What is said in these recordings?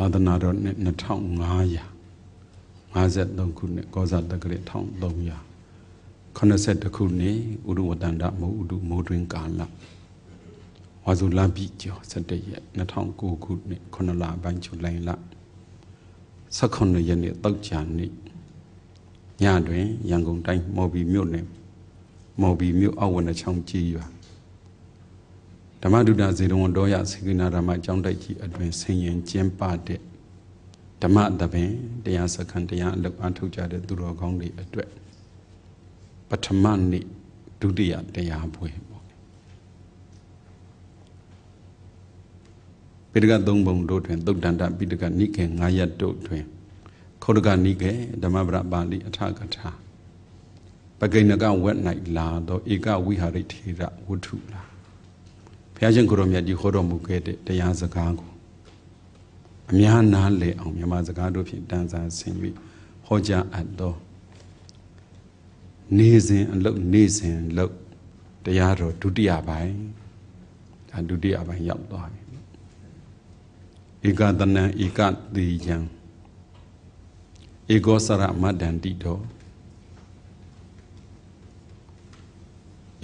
သာသနာတော်နှစ်2500 53ခုနှစ်ကောဇာတက္ကရာ1300 82ခုနှစ်ဥဒုဝတ္တန္တမဟုတ်ဥဒုမိုးတွင်ကာလဝါဇုလပိကျော်17ရက်2009ခုနှစ်9လပိုင်းဇူလိုင်လ18ရက်နေ့တောက်ကြနေ့ညတွင်ရန်ကုန်တိုင်းမော်ဘီမြို့နယ်မော်ဘီမြို့အဝနချောင်းကြီးရွာ ဓမ္မဒုဒဇေရဝံတော်ရစေကနာဓမ္မကျောင်းတိုက်ကြီးအတွင်ဆင်ရင်ကျင်းပတဲ့ဓမ္မတပင်တရားစခန်းတရားအလုပ်အထုတ်ကြတဲ့သူတော်ကောင်းတွေအတွက်ပထမနေ့ဒုတိယတရားပွဲပေါ့ပိဋကသုံးပုံတို့တွင်သုတ်တန္တပိဋကနိကေ9ရက်တို့တွင်ခောဒကနိကေဓမ္မပရပါဠိအထကထာပကိဏကဝက်၌လာသောဧကဝိဟာရိထေရဝတ္ထုလာ ဘုရားရှင်ကိုရောမြတ်ကြီးဟောတော်မူခဲ့တဲ့တရားစကားကိုအများနားလည်အောင်မြန်မာစကားတို့ဖြင့်တန်ဆာဆင်ပြီးဟောကြားအပ်သောနေစဉ်အလုတ်နေစဉ်အလုတ်တရားတော်ဒုတိယပိုင်းဒါဒုတိယပိုင်းရောက်သွားပြီဧကတနံဧကတိယံဧကောစရမတ္တန္တိတော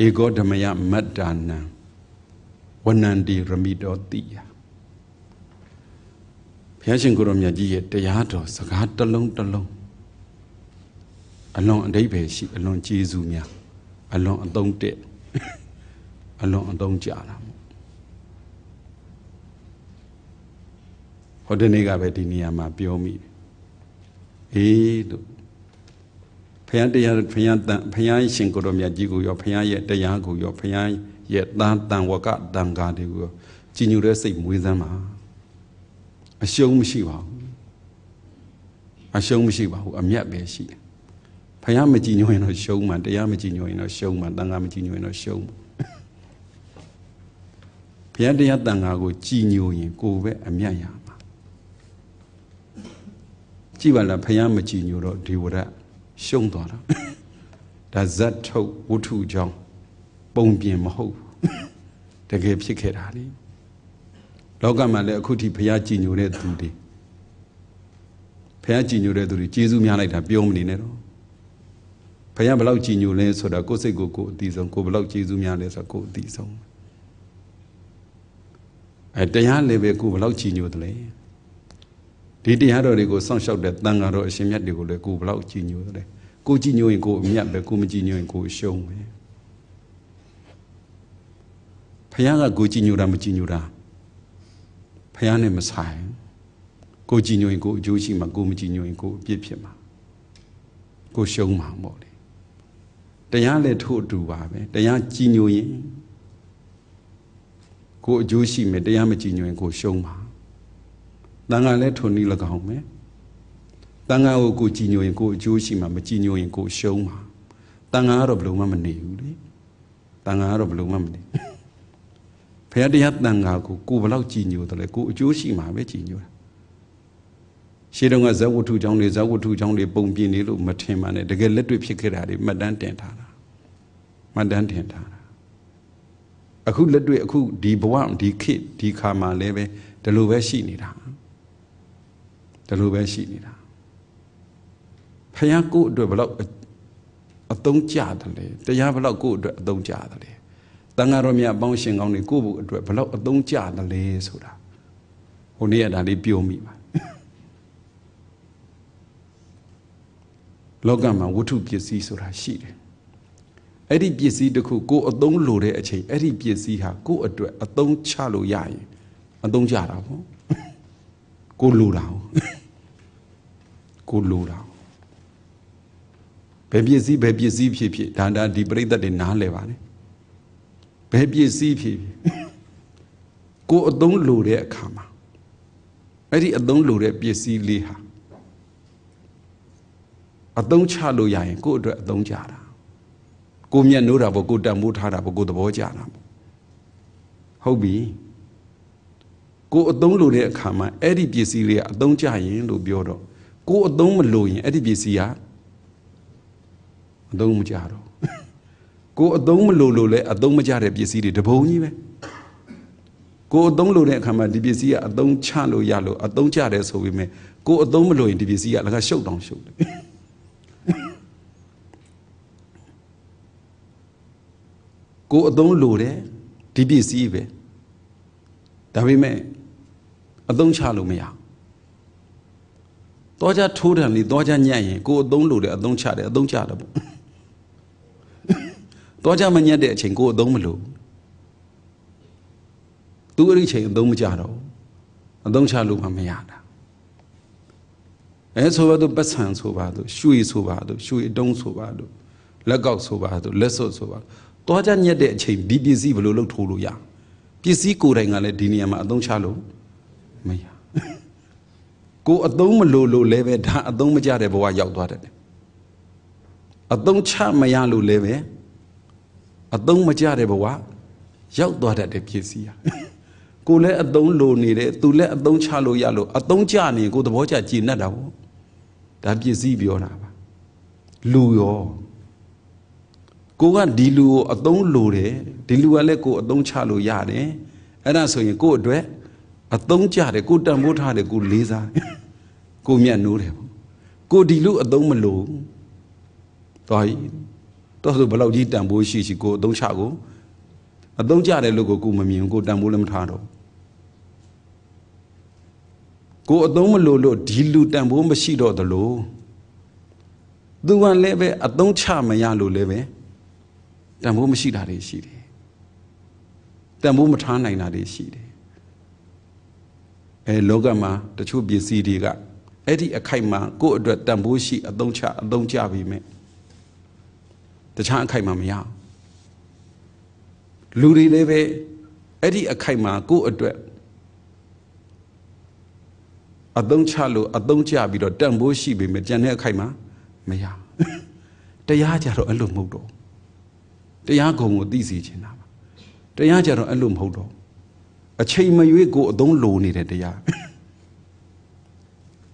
ဧကောဓမယမတ္တာနံ ဝနန္တိရမိတောတိယဘုရားရှင်ကိုရောမြတ်ကြီးရဲ့တရားတော်စကားတစ်လုံးတစ်လုံးအလွန်အဓိပ္ပာယ်ရှိအလွန်ကျေးဇူးများအလွန်အသုံးတဲ့အလွန်အသုံးကြတာမို့ဟောဒီနေ့ကပဲဒီနေရာမှာပြောမိအေးလို့ဖယားတရားဖယားတန်ဖယားရှင်ကိုရောမြတ်ကြီးကိုရောဖယားရဲ့တရားကိုရောဖယား ရဲ့တန်တန်ဝကတန်ကားတွေကိုရောကြည်ညိုတဲ့စိတ်မွေးစမ်းပါအရှုံးမရှိပါဘူးအရှုံးမရှိပါဘူးအမျက်ပဲရှိတယ်ဖယားမကြည်ညိုရင်တော့ရှုံးမှာတရားမကြည်ညိုရင်တော့ရှုံးမှာတန်ခါမကြည်ညိုရင်တော့ရှုံးမှာဘုရားတရားတန်ခါကိုကြည်ညိုရင်ကိုယ်ပဲအမျက်ရမှာကြည်ပါလားဘုရားမကြည်ညိုတော့ဒီဝရရှုံးသွားတာဒါဇတ်ထုတ်ဝုထုကြောင့် ပုံပြင်မဟုတ်တကယ်ဖြစ်ခဲ့တာလေလောကမှာလည်းအခုထိဘုရားကြည်ညိုတဲ့သူတွေဘုရားကြည်ညိုတဲ့သူတွေကျေးဇူးများလိုက်တာပြောမနေနဲ့တော့ဘုရားဘလောက်ကြည်ညိုလဲဆိုတာကိုယ်စိတ်ကိုကိုယ်အသိဆုံးကိုယ်ဘလောက်ကျေးဇူးများလဲဆိုတာကိုယ်အသိဆုံးအဲတရားလည်းပဲကိုယ်ဘလောက်ကြည်ညိုတယ်လဲဒီတရားတော်တွေကိုစောင့်ရှောက်တဲ့တန်ဃာတော်အရှင်မြတ်တွေကိုလည်းကိုယ်ဘလောက်ကြည်ညိုတယ်လဲကိုကြည်ညိုရင်ကိုယ်အမြတ်ပဲကိုမကြည်ညိုရင်ကိုယ်ရှုံးပဲ ဘုရားကကိုကြည်ညိုတာမကြည်ညိုတာဘုရားနဲ့မဆိုင်ကိုကြည်ညိုရင်ကိုအကျိုးရှိမှာကိုမကြည်ညိုရင်ကိုအပြစ်ဖြစ်မှာကိုရှုံးမှာပေါ့လေတရားလည်းထို့အတူပါပဲတရားကြည်ညိုရင်ကိုအကျိုးရှိမယ်တရားမကြည်ညိုရင်ကိုရှုံးပါတန်ခါလည်းထိုနည်း၎င်းမယ်တန်ခါကိုကိုကြည်ညိုရင်ကိုအကျိုးရှိမှာမကြည်ညိုရင်ကိုရှုံးပါတန်ခါကတော့ဘယ်လိုမှမနေဘူးလေတန်ခါကတော့ဘယ်လိုမှမနေဘု ရားတရားတန်ခါကိုကိုဘယ်လောက်ကြည်ညိုတယ်လဲကိုအကျိုးရှိမှာပဲကြည်ညိုတာရှေးတုန်းကဇဝတ္ထုကြောင့်တွေဇဝတ္ထုကြောင့်တွေပုံပြင်းနေလို့မထင်ပါနဲ့တကယ်လက်တွေ့ဖြစ်ခဲ့တာတွေမှတ်တမ်းတင်ထားတာမှတ်တမ်းတင်ထားတာအခုလက်တွေ့အခုဒီဘဝဒီခေတ်ဒီခါမှာလည်းပဲဒီလိုပဲရှိနေတာဒီလိုပဲရှိနေတာဖယားကို့အတွက်ဘလောက်အသုံးကျတယ်လဲတရားဘလောက်ကို့အတွက်အသုံးကျတယ်လဲ တန်ဃာတော်မြတ်အပေါင်းရှင်ကောင်းတွေကို့ဘုအတွက်ဘလောက်အသုံးကျတယ်လဲဆိုတာဟိုနေ့ကဒါလေးပြောမိပါလောကမှာဝတ္ထုပစ္စည်းဆိုတာရှိတယ်အဲ့ဒီပစ္စည်းတစ်ခုကိုအသုံးလိုတဲ့အချိန်အဲ့ဒီပစ္စည်းဟာကိုအတွက်အသုံးချလို့ရရင်အသုံးချတာပေါ့ကိုလိုတာကိုလိုတာဘယ်ပစ္စည်းဘယ်ပစ္စည်းဖြစ်ဖြစ်ဒါဒါဒီပြိဿတွေနားလဲပါလေ ဘယ်ပစ္စည်းဖြစ်ဖြစ်ကိုအသုံးလိုတဲ့အခါမှာအဲ့ဒီအသုံးလိုတဲ့ပစ္စည်းလေးဟာအသုံးချလို့ရရင်ကိုယ့်အတွက်အသုံးချတာကိုမျက်နှိုးတာပေါ့ကိုတတ်မိုးထားတာပေါ့ကိုသဘောကျတာပေါ့ဟုတ်ပြီကိုအသုံးလိုတဲ့အခါမှာအဲ့ဒီပစ္စည်းလေးကအသုံးကျရင်လို့ပြောတော့ကိုအသုံးမလိုရင်အဲ့ဒီပစ္စည်းကအသုံးမကျတော့ ကိုအသုံးမလိုလို့လဲအသုံးမကျတဲ့ပစ္စည်းတွေတပုံကြီးပဲကိုအသုံးလို့တဲ့အခါမှာဒီပစ္စည်းကအသုံးချလို့ရလို့အသုံးချတယ်ဆိုပေမဲ့ကိုအသုံးမလို့ရင်ဒီပစ္စည်းကလည်းရှုပ်တောင်ရှုပ်တယ်ကိုအသုံးလို့တယ်ဒီပစ္စည်းပဲဒါပေမဲ့အသုံးချလို့မရတော့ကြထိုးတယ်လေတော့ကြညံ့ရင်ကိုအသုံးလို့တယ်အသုံးချတယ်အသုံးချတယ်ပေါ့ တော့ကြမညက်တဲ့အချိန်ကိုအသုံးမလို့သူအဲ့ဒီချိန်အသုံးမကြတော့အသုံးချလို့မှမရတာအဲဆိုပါတော့ပတ်ဆံဆိုပါတော့ရွှေဆိုပါတော့ရွှေအတုံးဆိုပါတော့လက်ကောက်ဆိုပါတော့လက်စွပ်ဆိုပါတော့ကြညက်တဲ့အချိန်ဒီပစ္စည်းဘယ်လိုလုပ်ထိုးလို့ရပစ္စည်းကိုယ်တိုင်ကလည်းဒီနေရာမှာအသုံးချလို့မရကိုအသုံးမလို့လို့လည်းပဲဒါအသုံးမကြတဲ့ဘဝရောက်သွားတယ်အသုံးချမရလို့လည်းပဲ အသုံးမကြတဲ့ဘဝရောက်သွားတတ်တဲ့ပစ္စည်းဟာကိုလည်းအသုံးလိုနေတယ်သူလည်းအသုံးချလို့ရလို့အသုံးကြနေကိုသဘောကျကြည်နတ်တာပေါ့ဒါပစ္စည်းပြောတာပါလူရောကိုကဒီလူကိုအသုံးလိုတယ်ဒီလူကလည်းကိုအသုံးချလို့ရတယ်အဲ့ဒါဆိုရင်ကိုအတွက်အသုံးကြတယ်ကိုတန်ဖိုးထားတယ်ကိုလေးစားကိုမြတ်နိုးတယ်ပေါ့ကိုဒီလူအသုံးမလိုတော်ကြီး တော့ဆိုဘယ်လောက်ကြီးတန်ဖိုးရှိရှိကိုအသုံးချကိုအသုံးကြတယ်လို့ကိုကိုမမြင်ကိုတန်ဖိုးလည်းမထားတော့ကိုအသုံးမလို့လို့ဒီလူတန်ဖိုးမရှိတော့သလိုသူကလည်းပဲအသုံးချမရလို့လည်းပဲတန်ဖိုးမရှိတာတွေရှိတယ်တန်ဖိုးမထားနိုင်တာတွေရှိတယ်အဲလောကမှာတချို့ပစ္စည်းတွေကအဲ့ဒီအခိုက်မှာကိုယ့်အတွက်တန်ဖိုးရှိအသုံးချအသုံးချပြီးမြဲ တခြားအခိုက်မှာမရလူတွေလည်းပဲအဲ့ဒီအခိုက်မှာကိုယ့်အတွက်အသုံးချလို့အသုံးချပြီးတော့တန်ဖိုးရှိပေမဲ့ကြံတဲ့အခိုက်မှာမရတရားကြတော့အဲ့လိုမဟုတ်တော့တရားကုံကိုသိစေချင်တာပါတရားကြတော့အဲ့လိုမဟုတ်တော့အချိန်မရွေးကိုအသုံးလိုနေတဲ့တရား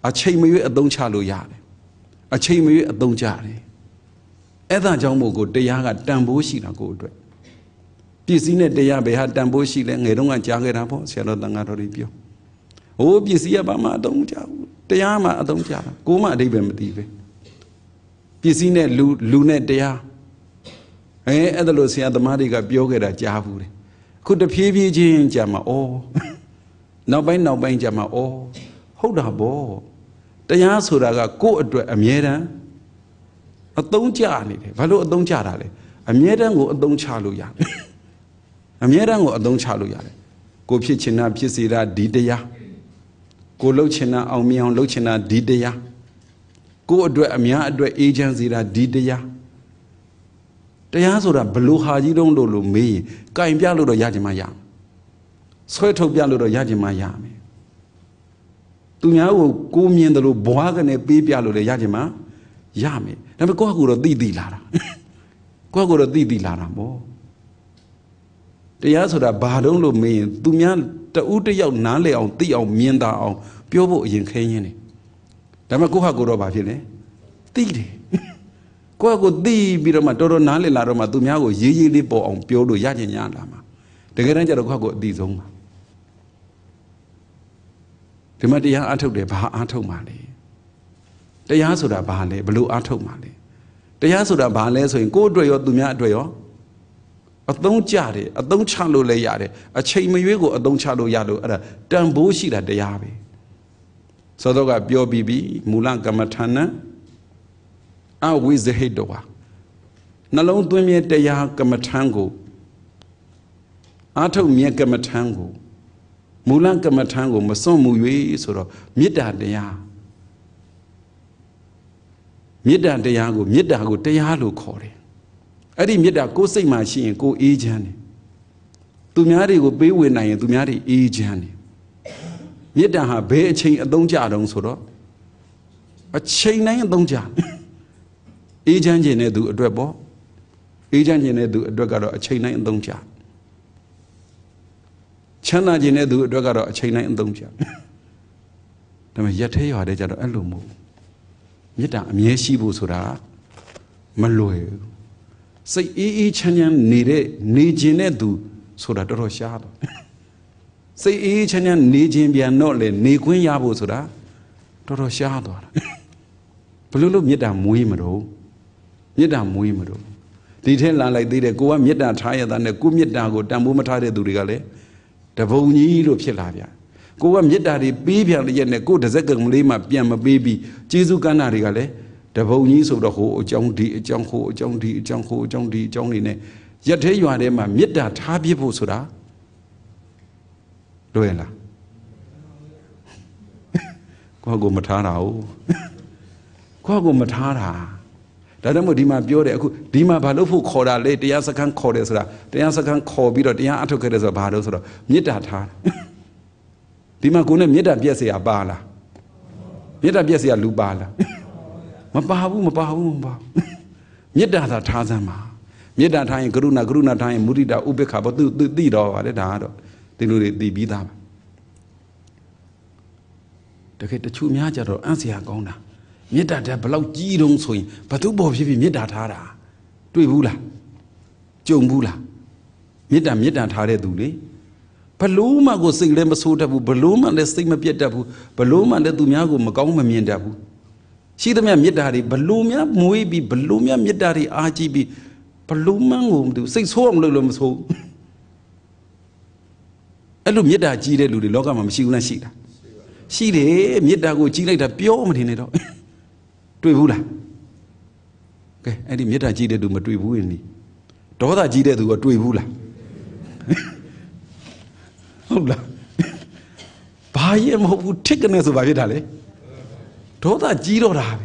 အချိန်မရွေးအသုံးချလို့ရတယ်အချိန်မရွေးအသုံးကြတယ် အဲ့ဒါကြောင့်မို့ကိုတရားကတန်ဖိုးရှိတာကိုအတွက်ပစ္စည်းနဲ့တရားဘယ်ဟာတန်ဖိုးရှိလဲငယ်တုန်းကကြားခဲ့တာပေါ့ဆရာတော်တန်ဃာတော်တွေပြောဟိုးပစ္စည်းကဘာမှအသုံးမချဘူးတရားမှအသုံးချတာကိုမှအဓိပ္ပာယ်မသိပဲပစ္စည်းနဲ့လူလူနဲ့တရားအဲအဲ့ဒါလို့ဆရာသမားတွေကပြောခဲ့တာကြားဘူးတယ်အခုတဖြည်းဖြည်းချင်းကြာမှာဩနောက်ပိုင်းနောက်ပိုင်းကြာမှာဩဟုတ်တာဗောတရားဆိုတာကကိုယ့်အတွက်အမြဲတမ်း အသုံးကျနေတယ်ဘာလို့အသုံးကျတာလဲအမြဲတမ်းကိုအသုံးချလို့ရတယ်အမြဲတမ်းကိုအသုံးချလို့ရတယ်ကိုဖြစ်ချင်တာဖြစ်စေတာဒီတရားကိုလှုပ်ချင်တာအောင်မြင်အောင်လှုပ်ချင်တာဒီတရားကိုအတွက်အများအတွက်အေးချမ်းစေတာဒီတရားတရားဆိုတာဘလို့ဟာကြီးတုံးလို့လို့မေးရင်ကင်ပြလို့တော့ရကြမှာရဆွဲထုတ်ပြလို့တော့ရကြမှာရမယ်သူများကိုကိုမြင်တယ်လို့ဘွားကနေပေးပြလို့လည်းရကြမှာ ရမယ်ဒါပေမဲ့ကိုယ့်ဟာကိုယ်တော့သိသိလာတာကိုယ့်ဟာကိုယ်တော့သိသိလာတာပေါ့တရားဆိုတာဘာတုံးလို့မေးရင်သူများတဦးတယောက်နားလည်အောင်သိအောင်မြင်တာအောင် ပြောဖို့အရင်ခဲရင်းနေဒါပေမဲ့ကိုယ့်ဟာကိုယ်တော့ဘာဖြစ်လဲသိတယ်ကိုယ့်ဟာကိုယ်သိပြီးတော့မှတော်တော်နားလည်လာတော့မှသူများကိုရေးရေးလေးပေါ်အောင်ပြောလို့ရချင်ရလာမှာတကယ်တမ်းကျတော့ကိုယ့်ဟာကိုယ်အသိဆုံးပါဒီမှာတရားအထုတ်တယ်ဘာအထုတ်မှလဲ တရားဆိုတာဘာလဲဘလို့အထုတ်မှလဲတရားဆိုတာဘာလဲဆိုရင်ကိုယ့်အတွက်ရောသူများအတွက်ရောအသုံးကြတယ်အသုံးချလို့လည်းရတယ်အချိန်မရွေးကိုအသုံးချလို့ရလို့အဲ့ဒါတန်ဖိုးရှိတာတရားပဲသောတော့ကပြောပြီးပြီမူလကမ္မထာနအဝိဇဟိတောဟာနှလုံးသွင်းမြဲတရားကမ္မထံကိုအာထုတ်မြဲကမ္မထံကိုမူလကမ္မထံကိုမစွန့်မှု၍ဆိုတော့မေတ္တာတရား မေတ္တာတရားကိုမေတ္တာကိုတရားလို့ခေါ်တယ်အဲ့ဒီမေတ္တာကိုယ်စိတ်မှာရှိရင်ကိုယ်အေးချမ်းတယ်သူများတွေကိုပေးဝေနိုင်ရင်သူများတွေအေးချမ်းတယ်မေတ္တာဟာဘယ်အချိန်အသုံးကြတုံးဆိုတော့အချိန်တိုင်းအသုံးကြအေးချမ်းခြင်းတဲ့သူအတွက်ပေါ့အေးချမ်းခြင်းတဲ့သူအတွက်ကတော့အချိန်တိုင်းအသုံးကြချမ်းသာခြင်းတဲ့သူအတွက်ကတော့အချိန်တိုင်းအသုံးကြဒါပေမဲ့ရက်သေးရွာတဲ့ကြတော့အဲ့လိုမဟုတ် မေတ္တာအမြဲရှိဖို့ဆိုတာမလွယ်ဘူးစိတ်အေးအေးချမ်းချမ်းနေတဲ့နေခြင်းတဲ့သူဆိုတာတော်တော်ရှားတော့စိတ်အေးချမ်းချမ်းနေခြင်းပြန်တော့လေနေခွင့်ရဖို့ဆိုတာတော်တော်ရှားသွားတာဘလို့လို့မေတ္တာမွေးမတော့မေတ္တာမွေးမတော့ဒီထဲလာလိုက်သေးတယ်ကိုကမေတ္တာထားရတာနဲ့ကိုမေတ္တာကိုတန်ဖိုးမထားတဲ့သူတွေကလည်းတပုံကြီးလို့ဖြစ်လာဗျာ ကိုကမေတ္တာတွေပေးပြန်တဲ့ရက်နဲ့ကိုတစ်စက္ကန့်လေးမှပြန်မပေးပြီးကျေးဇူးကမ်းတာတွေကလည်းတပုံကြီးဆိုတော့ဟိုအကြောင်းဒီအကြောင်းဟိုအကြောင်းဒီအကြောင်းဟိုအကြောင်းဒီအကြောင်းနေနဲ့ရက်သေးရွာထဲမှာမေတ္တာထားပြဖို့ဆိုတာလွယ်လားကိုကကိုမထားတာဟုတ်ကိုကကိုမထားတာဒါကြောင့်မို့ဒီမှာပြောတယ်အခုဒီမှာဘာလို့ဖို့ခေါ်တာလဲတရားစခန်းခေါ်တယ်ဆိုတာတရားစခန်းခေါ်ပြီးတော့တရားအထုတ်ခဲ့တယ်ဆိုတာဘာလို့ဆိုတော့မေတ္တာထား ဒီမှာကိုနဲ့မေတ္တာပြည့်စရာပါလားမေတ္တာပြည့်စရာလူပါလားမပါဘူးမပါဘူးမပါဘူးမေတ္တာသာထားစမ်းပါမေတ္တာထားရင်ကရုဏာကရုဏာထားရင်မုဒိတာဥပေက္ခဘောသူသိတော့ပါလေဒါကတော့ဒီလိုတွေသိပြီးသားပါတကယ်တချို့များကြတော့အံ့စရာကောင်းတာမေတ္တာတက်ဘလောက်ကြီးတုံးဆိုရင်ဘသူပေါ်ဖြစ်ဖြစ်မေတ္တာထားတာတွေ့ဘူးလားကြုံဘူးလားမေတ္တာမေတ္တာထားတဲ့သူလေ ဘလို့မှကိုစိတ်လည်းမဆိုးတတ်ဘူးဘလို့မှလည်းစိတ်မပြတ်တတ်ဘူးဘလို့မှလည်းသူများကိုမကောင်းမမြင်တတ်ဘူးရှိသမျှမေတ္တာတွေဘလို့များမွေးပြီးဘလို့များမေတ္တာတွေအားကြီးပြီးဘလို့မှကိုမသိစိတ်ဆိုးအောင်လုပ်လို့မဆိုးအဲ့လိုမေတ္တာကြီးတဲ့လူတွေလောကမှာမရှိဘူးလားရှိတာရှိတယ်မေတ္တာကိုကြီးလိုက်တာပြောမထင်နဲ့တော့တွေ့ဘူးလားကဲအဲ့ဒီမေတ္တာကြီးတဲ့သူမတွေ့ဘူးရင်ဒီဒေါသကြီးတဲ့သူကတွေ့ဘူးလား ဟုတ်လားဘာရဲ့မဟုတ်ဘူးထစ်ကနေဆိုဘာဖြစ်တာလဲဒေါသကြီးတော့တာပဲ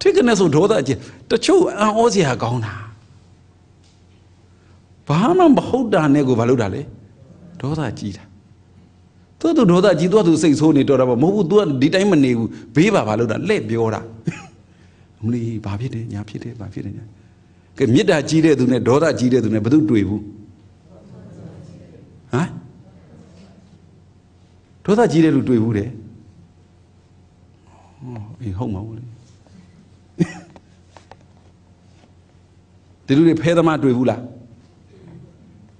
ထစ်ကနေဆိုဒေါသကြီးတချို့အံ့ဩစရာကောင်းတာဘာမှမဟုတ်တာနဲ့ကိုဘာလုပ်တာလဲဒေါသကြီးတာသူသူဒေါသကြီးသူသူစိတ်ဆိုးနေတော့တာပေါ့မဟုတ်ဘူး तू ကဒီတိုင်းမနေဘူးဘေးပါဘာလုပ်တာလက်ပြောတာမလီဘာဖြစ်တယ်ညာဖြစ်တယ်ဘာဖြစ်တယ်ညာကဲမေတ္တာကြီးတဲ့သူနဲ့ဒေါသကြီးတဲ့သူနဲ့ဘယ်သူတွေ့ဘူးဟမ် ဒေါသကြီးတဲ့လူတွေ့ဘူးတယ်ဟောအေးဟုတ်မှာဘူးလေဒီလူတွေဖဲသမားတွေ့ဘူးလား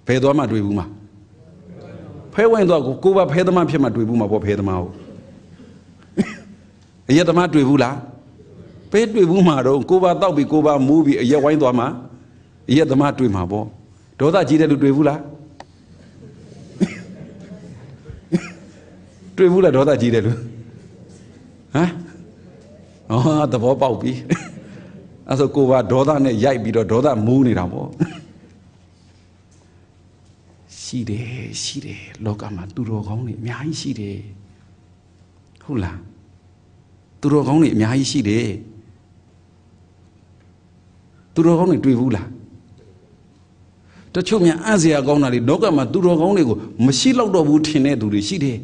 ဖဲသွားမှတွေ့ဘူးမှာဖဲဝင်တော့ကိုဘာဖဲသမားဖြစ်မှတွေ့ဘူးမှာပေါ့ဖဲသမားကိုအရက်သမားတွေ့ဘူးလားဖဲတွေ့ဘူးမှာတော့ကိုဘာတောက်ပြီးကိုဘာမူးပြီးအရက်ဝိုင်းသွားမှာအရက်သမားတွေ့မှာပေါ့ဒေါသကြီးတဲ့လူတွေ့ဘူးလား တွေ့ဘူးလားဒေါသကြီးတယ်လူဟမ်ဟောသဘောပေါက်ပြီအဲဆိုကိုကဒေါသနဲ့ရိုက်ပြီးတော့ဒေါသမူးနေတာပေါ့ရှိတယ်ရှိတယ်လောကမှာသူတော်ကောင်းတွေအများကြီးရှိတယ်ဟုတ်လားသူတော်ကောင်းတွေအများကြီးရှိတယ်သူတော်ကောင်းတွေတွေ့ဘူးလားတချို့များအံ့စရာကောင်းတာလေလောကမှာသူတော်ကောင်းတွေကိုမရှိတော့တော့ဘူးထင်တဲ့သူတွေရှိတယ်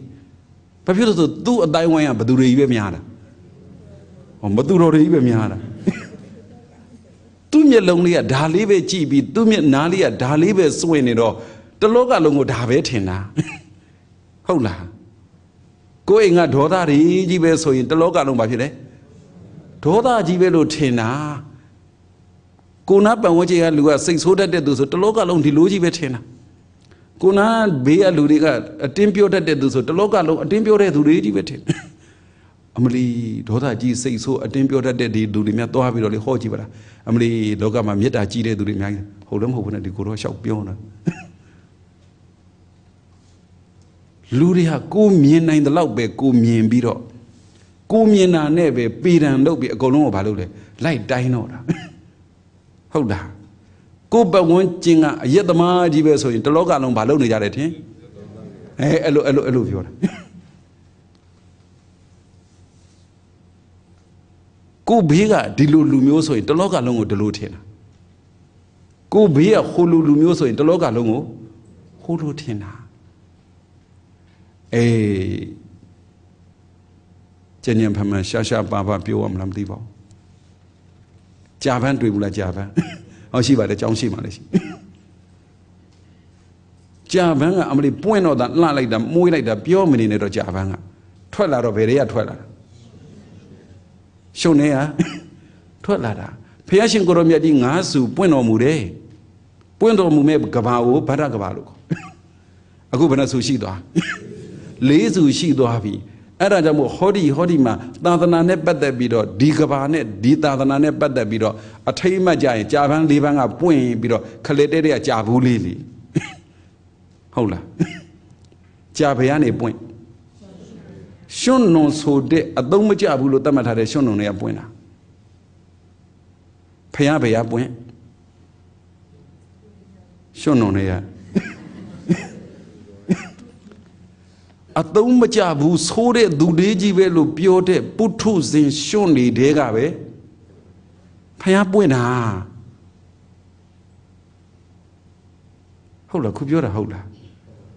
ဘာဖြစ်လို့ဆိုသူ့အတိုင်းဝိုင်းကဘသူတွေကြီးပဲများတာဟောမသူတော်တွေကြီးပဲများတာသူ့မျက်လုံးလေးကဒါလေးပဲကြည့်ပြီးသူ့မျက်နားလေးကဒါလေးပဲစွင့်နေတော့တလောကလုံးကိုဒါပဲထင်တာဟုတ်လားကိုယ်အိမ်ကဒေါသတွေကြီးပဲဆိုရင်တလောကလုံးဘာဖြစ်လဲဒေါသကြီးပဲလို့ထင်တာကိုနာပံဝန်းကျင်ကလူကစိတ်ဆိုးတတ်တဲ့သူဆိုတလောကလုံးဒီလိုကြီးပဲထင်တာ ကိုနာဘေးကလူတွေကအတင်းပြောတတ်တဲ့သူဆိုတလောကလုံးအတင်းပြောတဲ့သူတွေကြီးပဲထင်အမလီဒေါသကြီးစိတ်ဆိုးအတင်းပြောတတ်တဲ့ဒီလူတွေများသွားပြီးတော့လေဟောကြည့်ပါလားအမလီလောကမှာမေတ္တာကြီးတဲ့သူတွေအများကြီးဟုတ်လည်းမဟုတ်ဘူးနဲ့ဒီကိုတော့ရှောက်ပြောတာလူတွေဟာကိုမြင်နိုင်တဲ့လောက်ပဲကိုမြင်ပြီးတော့ကိုမြင်တာနဲ့ပဲပေတံလုပ်ပြီးအကုန်လုံးကိုဘာလုပ်လဲလိုက်တိုင်းတော့တာဟုတ်လား ကိုပတ်ဝန်းကျင်ကအယက်သမားကြီးပဲဆိုရင်တလောကလုံးဘာလုပ်နေကြတယ်ထင်အဲအဲ့လိုအဲ့လိုအဲ့လိုပြောတာကိုဘေးကဒီလိုလူမျိုးဆိုရင်တလောကလုံးကိုဒီလိုထင်တာကိုဘေးကဟိုလူလူမျိုးဆိုရင်တလောကလုံးကိုဟိုလိုထင်တာအေးကျញ្ញံဖမှန်ရှာရှာပါပါပြောရမလားမသိပါဘူးကြာပန်းတွေ့ဘူးလားကြာပန်း ဟောရှိပါတယ်ကြောင်းရှိမှလည်းရှိကြာပန်းကအမလီပွင့်တော့တာလှလိုက်တာမွေးလိုက်တာပြောမနေနဲ့တော့ကြာပန်းကထွက်လာတော့ဘယ်တွေကထွက်လာတာရှုံနေရထွက်လာတာဖះရှင်ကိုရောမြတ်ကြီးငါးစုပွင့်တော်မူတယ်ပွင့်တော်မူမဲ့ကဘာကိုဗဒ္ဒကဘာလို့ခေါ်အခုဘယ်နှဆူရှိသွားလေးဆူရှိသွားပြီအဲ့ဒါကြောင့်မို့ဟောဒီဟောဒီမှာသာသနာနဲ့ပတ်သက်ပြီးတော့ဒီကဘာနဲ့ဒီသာသနာနဲ့ပတ်သက်ပြီးတော့ အထိမ့်မှတ်ကြရင်ကြာပန်းလေးပန်းကပွင့်ပြီးတော့ခလက်တဲတဲ့ကကြာဘူးလေးလीဟုတ်လားကြာဘယ်ကနေပွင့်ရွှွန်းနုံဆိုတဲ့အသုံးမကျဘူးလို့သတ်မှတ်ထားတဲ့ရွှွန်းနုံတွေကပွင့်တာဖះဘယ်ကပွင့်ရွှွန်းနုံတွေကအသုံးမကျဘူးဆိုးတဲ့သူလေးကြီးပဲလို့ပြောတဲ့ပုထုဇဉ်ရွှွန့်နေတဲ့ကပဲ ဖះပွင့်တာဟုတ်လားခုပြောတာဟုတ်လား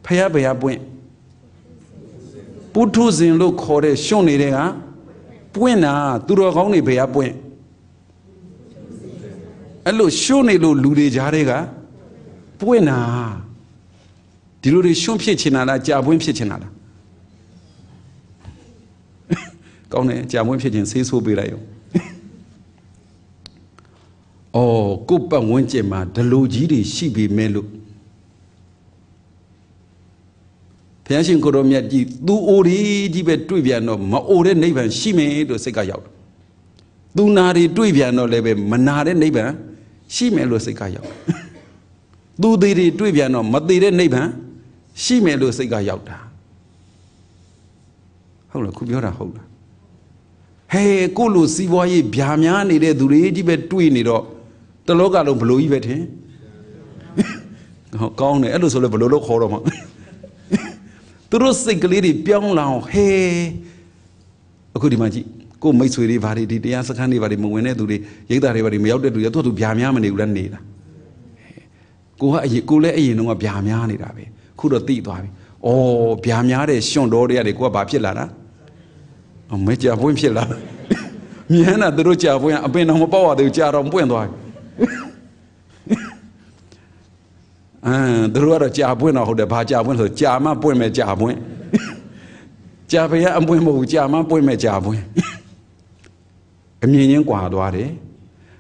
ဖះဘယ်ကပွင့်ပုထုဇဉ်လို့ခေါ်တဲ့ရွှွန့်နေတဲ့ကပွင့်တာသူတော်ကောင်းတွေဘယ်ကပွင့်အဲ့လိုရွှွန့်နေလို့လူတွေကြားတဲ့ကပွင့်တာဒီလိုတွေရွှွန့်ဖြစ်ချင်တာလားကြာပွင့်ဖြစ်ချင်တာလားကောင်းတယ်ကြာမွေးဖြစ်ခြင်းဆေးဆိုးပေးလိုက်ရော အော်ကိုပတ်ဝန်းကျင်မှာဒလိုကြီးတွေရှိပြီမဲ့လို့ဘုရားရှင်ကိုရောမြတ်ကြီးသူအိုဒီကြီးပဲတွေ့ပြန်တော့မအိုတဲ့နိဗ္ဗာန်ရှိမယ်လို့စိတ်ကရောက်တယ်သူနာတွေတွေ့ပြန်တော့လည်းပဲမနာတဲ့နိဗ္ဗာန်ရှိမယ်လို့စိတ်ကရောက်တယ်သူသေးတွေတွေ့ပြန်တော့မသေးတဲ့နိဗ္ဗာန်ရှိမယ်လို့စိတ်ကရောက်တာဟုတ်လားခုပြောတာဟုတ်လားဟဲကိုလိုစီးပွားရေးဗျာများနေတဲ့သူတွေကြီးပဲတွေးနေတော့ တလောကလုံးဘလို့ကြီးပဲထင်ဟောကောင်းတယ်အဲ့လိုဆိုလည်းဘလို့လို့ခေါ်တော့မှာသူတို့စိတ်ကလေးတွေပြောင်းလာအောင်ဟဲအခုဒီမှာကြည့်ကိုမိတ်ဆွေတွေဘာတွေဒီတရားစခန်းတွေဘာတွေမဝင်တဲ့သူတွေရိတ်တာတွေဘာတွေမရောက်တဲ့သူတွေသူကသူဗျာများမနေဘူးလားနေတာကိုကအရင်ကိုလည်းအရင်တော့ဗျာများနေတာပဲခုတော့တိသွားပြီဩဗျာများတဲ့ရှွန့်တော်တွေကနေကိုကဘာဖြစ်လာတာအမေကြာပွင့်ဖြစ်လာမြန်းတာသူတို့ကြာပွင့်အပင်တော်မပေါ့ရသေးဘူးကြာတော့ပွင့်သွားပြီ အမ်သူတို့ကတော့ကြာပွင့်တော့ဟုတ်တယ်ဘာကြာပွင့်ဆိုကြာမှပွင့်မဲ့ကြာပွင့်ကြာဖရအပွင့်မဟုတ်ကြာမှပွင့်မဲ့ကြာပွင့်အမြင်ချင်းကွာသွားတယ်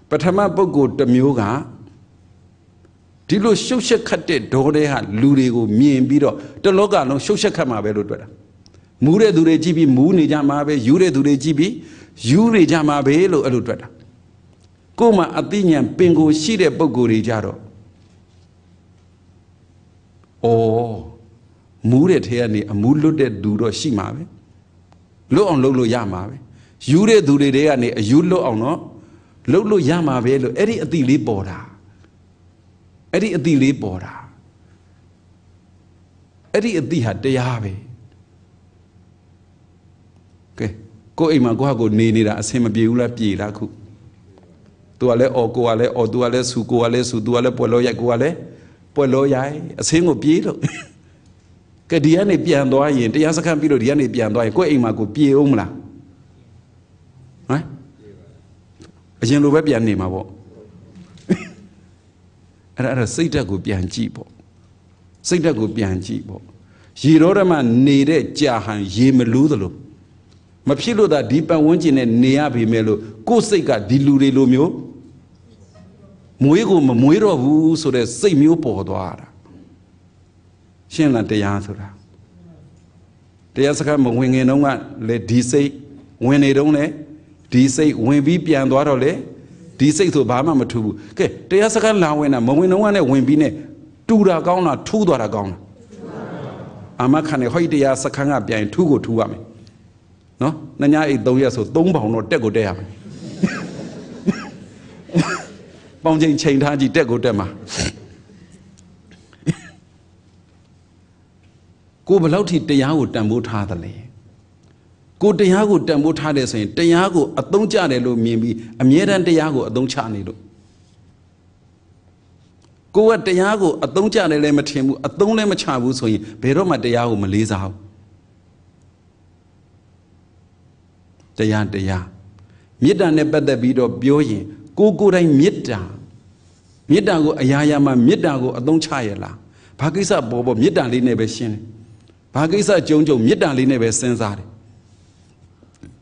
ပထမပုဂ္ဂိုလ်တစ်မျိုးကဒီလိုရှုပ်ရှက်ခတ်တဲ့ဒေါ်တဲ့ဟာလူတွေကိုမြင်ပြီးတော့တလောကလုံးရှုပ်ရှက်ခတ်မှာပဲလို့တွေ့တာမူးတဲ့သူတွေကြည့်ပြီးမူးနေကြမှာပဲယူတဲ့သူတွေကြည့်ပြီးယူနေကြမှာပဲလို့အဲ့လိုတွေ့တာ ကိုယ်မှာအသိဉာဏ်ပင်ကိုရှိတဲ့ပုံကိုယ်တွေကြတော့အော်မူးတဲ့ထဲကနေအမူးလွတ်တဲ့သူတော့ရှိမှာပဲလွတ်အောင်လုပ်လို့ရမှာပဲယူတဲ့သူတွေတွေကနေအယူလွတ်အောင်တော့လုပ်လို့ရမှာပဲလို့အဲ့ဒီအတိလေးပေါ်တာအဲ့ဒီအတိလေးပေါ်တာအဲ့ဒီအတိဟာတရားပဲကဲကိုအိမ်မှာကိုဟာကိုနေနေတာအဆင်မပြေဘူးလားပြေလားခု သူကလည်းအော်ကိုကလည်းအော်သူကလည်းဆူကိုကလည်းဆူသူကလည်းပွက်လို့ရိုက်ကိုကလည်းပွက်လို့ရိုက်အဆင်းကိုပြေးလို့ကဲဒီကနေပြန်သွားရင်တရားစခန်းပြီးလို့ဒီကနေပြန်သွားရင်ကိုအိမ်မှာကိုပြေအောင်မလားဟမ်အရင်လိုပဲပြန်နေမှာပေါ့အဲ့ဒါအဲ့ဒါစိတ်ဓာတ်ကိုပြန်ကြည့်ပေါ့စိတ်ဓာတ်ကိုပြန်ကြည့်ပေါ့ရေရောဓမနေတဲ့ကြာဟန်ရေမလူးသလိုမဖြစ်လို့သာဒီပတ်ဝန်းကျင်နဲ့နေရပြီမဲ့လို့ကိုယ်စိတ်ကဒီလူတွေလိုမျိုး မွေးကိုမမွေးတော့ဘူးဆိုတဲ့စိတ်မျိုးပေါ်သွားတာရှင်းလားတရားဆိုတာတရားစကားမဝင်ငင်တော့ကလေဒီစိတ်ဝင်နေတော့လေဒီစိတ်ဝင်ပြီးပြန်သွားတော့လေဒီစိတ်ဆိုဘာမှမထူးဘူးကဲတရားစကားလာဝင်တာမဝင်တော့ကနဲ့ဝင်ပြီးနဲ့တူတာကောင်းလားထူးသွားတာကောင်းလားအာမခံနေဟိုတရားစခန်းကပြန်ထူးကိုထူးရမယ်နော်နှညအိတ်3ရက်ဆို3ပေါင်တော့တက်ကိုတက်ရမယ် ပေါင်ချိန်ချိန်ထားကြည့်တက်ကိုတက်မှာကိုဘယ်လောက်ထိတရားကိုတန်ဖိုးထားသလဲကိုတရားကိုတန်ဖိုးထားတယ်ဆိုရင်တရားကိုအသုံးကျတယ်လို့မြင်ပြီးအမြဲတမ်းတရားကိုအသုံးချနေလို့ကိုကတရားကိုအသုံးကျတယ်လည်းမထင်ဘူးအသုံးလည်းမချဘူးဆိုရင်ဘယ်တော့မှတရားကိုမလေးစားဘူးတရားတရားမေတ္တာနဲ့ပတ်သက်ပြီးတော့ပြောရင် ကိုကိုယ်တိုင်မေတ္တာမေတ္တာကိုအရာရာမှာမေတ္တာကိုအသုံးချရလားဘာကိစ္စပေါ်ပေါ်မေတ္တာလေးနဲ့ပဲရှင်းတယ်ဘာကိစ္စကြုံကြုံမေတ္တာလေးနဲ့ပဲစဉ်းစားတယ်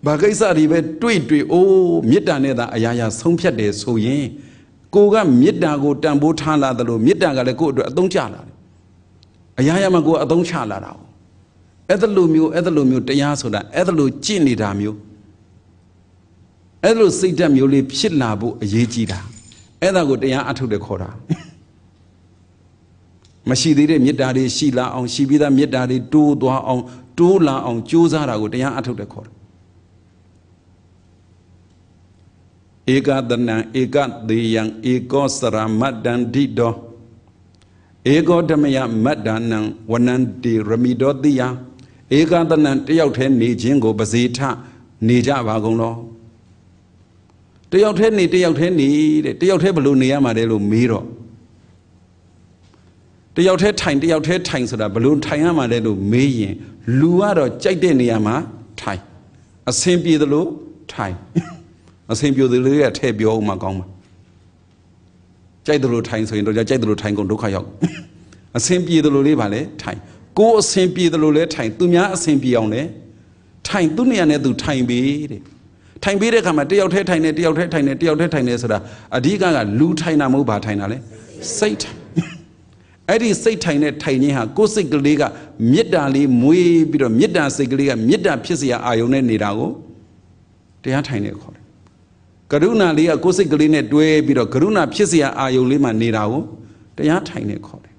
ဘာကိစ္စတွေပဲတွေ့တွေ့အိုးမေတ္တာနဲ့သာအရာရာဆုံးဖြတ်တယ်ဆိုရင်ကိုကမေတ္တာကိုတန်ဖိုးထားလာတယ်လို့မေတ္တာကလည်းကိုယ့်အတွက်အသုံးကျလာတယ်အရာရာမှာကိုယ်အသုံးချလာတာအဲ့ဒါလိုမျိုးအဲ့ဒါလိုမျိုးတရားဆိုတာအဲ့ဒါလိုကြင့်နေတာမျိုး အဲ့လိုစိတ်ဓာတ်မျိုးလေးဖြစ်လာဖို့အရေးကြီးတာအဲ့ဒါကိုတရားအထုတ်တယ်ခေါ်တာမရှိသေးတဲ့မေတ္တာတွေရှိလာအောင်ရှိပြီးသားမေတ္တာတွေတိုးသွားအောင်တိုးလာအောင်ကြိုးစားတာကိုတရားအထုတ်တယ်ခေါ်တယ်ဧကတနံဧကသေယံဧကောစရမတ္တံဒိတောဧကောဓမယမတ္တနံဝနန္တိရမိတောတိယဧကတနံတယောက်တည်းနေခြင်းကိုပဇေထနေကြပါကုန်တော့ တယောက်တည်းနေတယောက်တည်းနေတဲ့တယောက်တည်းဘယ်လိုနေရမှာလဲလို့မေးတော့တယောက်တည်းထိုင်တယောက်တည်းထိုင်ဆိုတာဘယ်လိုထိုင်ရမှာလဲလို့မေးရင်လူကတော့ကြိုက်တဲ့နေရာမှာထိုင်အဆင်ပြေသလိုထိုင်အဆင်ပြေသလိုရထည့်ပြောဦးမှာကောင်းမှာကြိုက်သလိုထိုင်ဆိုရင်တော့ကြိုက်သလိုထိုင်ကုန်ဒုက္ခရောက်အဆင်ပြေသလိုလေးပါလေထိုင်ကိုယ်အဆင်ပြေသလိုလဲထိုင်သူများအဆင်ပြေအောင်လဲထိုင်သူနေရာနဲ့သူထိုင်ပေးတဲ့ ထိုင်ပေးတဲ့ခါမှာတယောက်ထဲထိုင်နေတယောက်ထဲထိုင်နေတယောက်ထဲထိုင်နေဆိုတာအဓိကကလူထိုင်တာမဟုတ်ဘာထိုင်တာလဲစိတ်ထိုင်အဲ့ဒီစိတ်ထိုင်တဲ့ထိုင်ခြင်းဟာကိုယ်စိတ်ကလေးကမေတ္တာလေးမွေးပြီးတော့မေတ္တာစိတ်ကလေးကမေတ္တာဖြစ်စရာအာယုံနဲ့နေတာကိုတရားထိုင်နေခေါ်တယ်ကရုဏာလေးကကိုယ်စိတ်ကလေးနဲ့တွဲပြီးတော့ကရုဏာဖြစ်စရာအာယုံလေးမှနေတာကိုတရားထိုင်နေခေါ်တယ်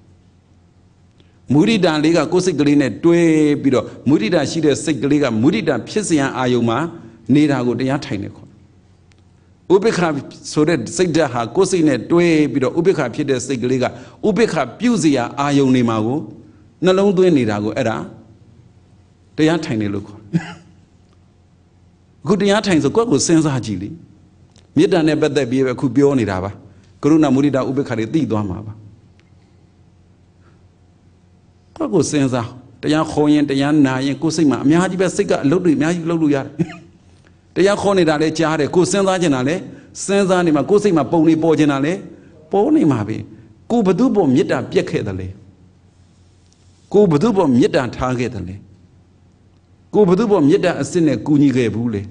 မုဒိတာလေးကကိုယ်စိတ်ကလေးနဲ့တွဲပြီးတော့မုဒိတာရှိတဲ့စိတ်ကလေးကမုဒိတာဖြစ်စရာအာယုံမှာ နေတာကိုတရားထိုင်နေခေါ်ဥပိ္ပခဆိုတဲ့စိတ်ဓာတ်ဟာကိုယ်စိတ်နဲ့တွဲပြီးတော့ဥပိ္ပခဖြစ်တဲ့စိတ်ကလေးကဥပိ္ပခပြုစရာအာယုံနေမှာကိုနှလုံးသွင်းနေတာကိုအဲ့ဒါတရားထိုင်နေလို့ခေါ်အခုတရားထိုင်ဆိုကိုယ့်ကိုစဉ်းစားကြည့်လေမေတ္တာနဲ့ပတ်သက်ပြီးပဲအခုပြောနေတာပါကရုဏာမုဒိတာဥပိ္ပခတွေသိသွားမှာပါကိုယ့်ကိုစဉ်းစားတရားခေါ်ရင်တရားနာရင်ကိုယ်စိတ်မှာအများကြီးပဲစိတ်ကအလုပ်တွေအများကြီးလုပ်လို့ရတယ် တရားခေါ်နေတာလဲကြားတယ်ကိုစဉ်းစားကျင်တာလဲစဉ်းစားနေမှာကိုယ်စိတ်မှာပုံနေပေါ်ကျင်တာလဲပေါ်နေမှာပဲကိုဘသူပေါ်မေတ္တာပြက်ခဲ့တယ်လေကိုဘသူပေါ်မေတ္တာထားခဲ့တယ်လေကိုဘသူပေါ်မေတ္တာအစစ်နဲ့ကူညီခဲ့ဘူးလေ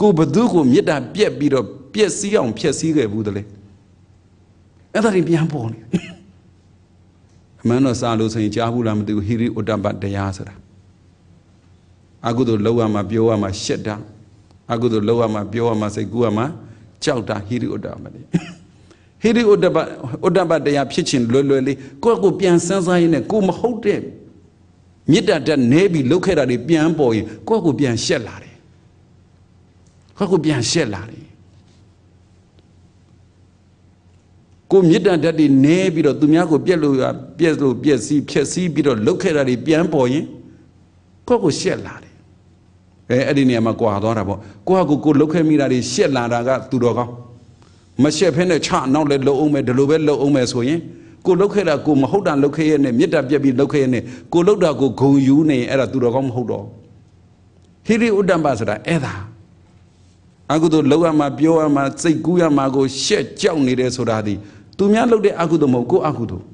ကိုဘသူကိုမေတ္တာပြက်ပြီးတော့ပြက်စီးအောင်ဖြက်စီးခဲ့ဘူးတယ်လေအဲ့ဒါတွေပြန်ပေါ်နေအမှန်တော့စာလို့ဆိုရင်ကြားဘူးလားမသိဘူးဟိရိဥတ္တပတရားဆိုတာအကုသိုလ်လောက်ရမှာပြောရမှာရှက်တာ အကုသိုလ်လောက်ရမှာပြောရမှာစိတ်ကူးရမှာကြောက်တာဟိရိဥဒ္ဒမလေးဟိရိဥဒ္ဒပဥဒ္ဒပတရားဖြစ်ခြင်းလွယ်လွယ်လေးကိုယ့်ကိုပြန်စမ်းစားရင်းနဲ့ကိုမဟုတ်တဲ့မေတ္တာတက်နေပြီးလုတ်ခဲ့တာတွေပြန်ပေါ်ရင်ကိုယ့်ကိုပြန်ရှက်လာတယ်ကိုယ့်ကိုပြန်ရှက်လာတယ်ကိုမေတ္တာတက်တွေနေပြီးတော့သူများကိုပြက်လို့ပြက်လို့ပြက်စီးဖြက်စီးပြီးတော့လုတ်ခဲ့တာတွေပြန်ပေါ်ရင်ကိုယ့်ကိုရှက်လာတယ် အဲအဲ့ဒီနေရာမှာကွာသွားတာပေါ့ကိုကကိုကိုလှုပ်ခဲမိတာတွေရှက်လာတာကသူတော်ကောင်းမရှက်ဖဲနဲ့ချနောက်လဲလှုပ်အောင်မယ်ဒီလိုပဲလှုပ်အောင်မယ်ဆိုရင်ကိုလှုပ်ခဲတာကိုမဟုတ်တာလှုပ်ခဲရဲ့နဲ့မေတ္တာပြက်ပြီးလှုပ်ခဲရဲ့နဲ့ကိုလှုပ်တာကိုဂုံယူနေအဲ့ဒါသူတော်ကောင်းမဟုတ်တော့ဟိရိဥဒ္ဒမဆိုတာအဲ့ဒါအကုသိုလ်လှုပ်ရမှာပြောရမှာစိတ်ကူးရမှာကိုရှက်ကြောက်နေတယ်ဆိုတာဒီသူများလှုပ်တဲ့အကုသိုလ်မဟုတ်ကိုအကုသိုလ်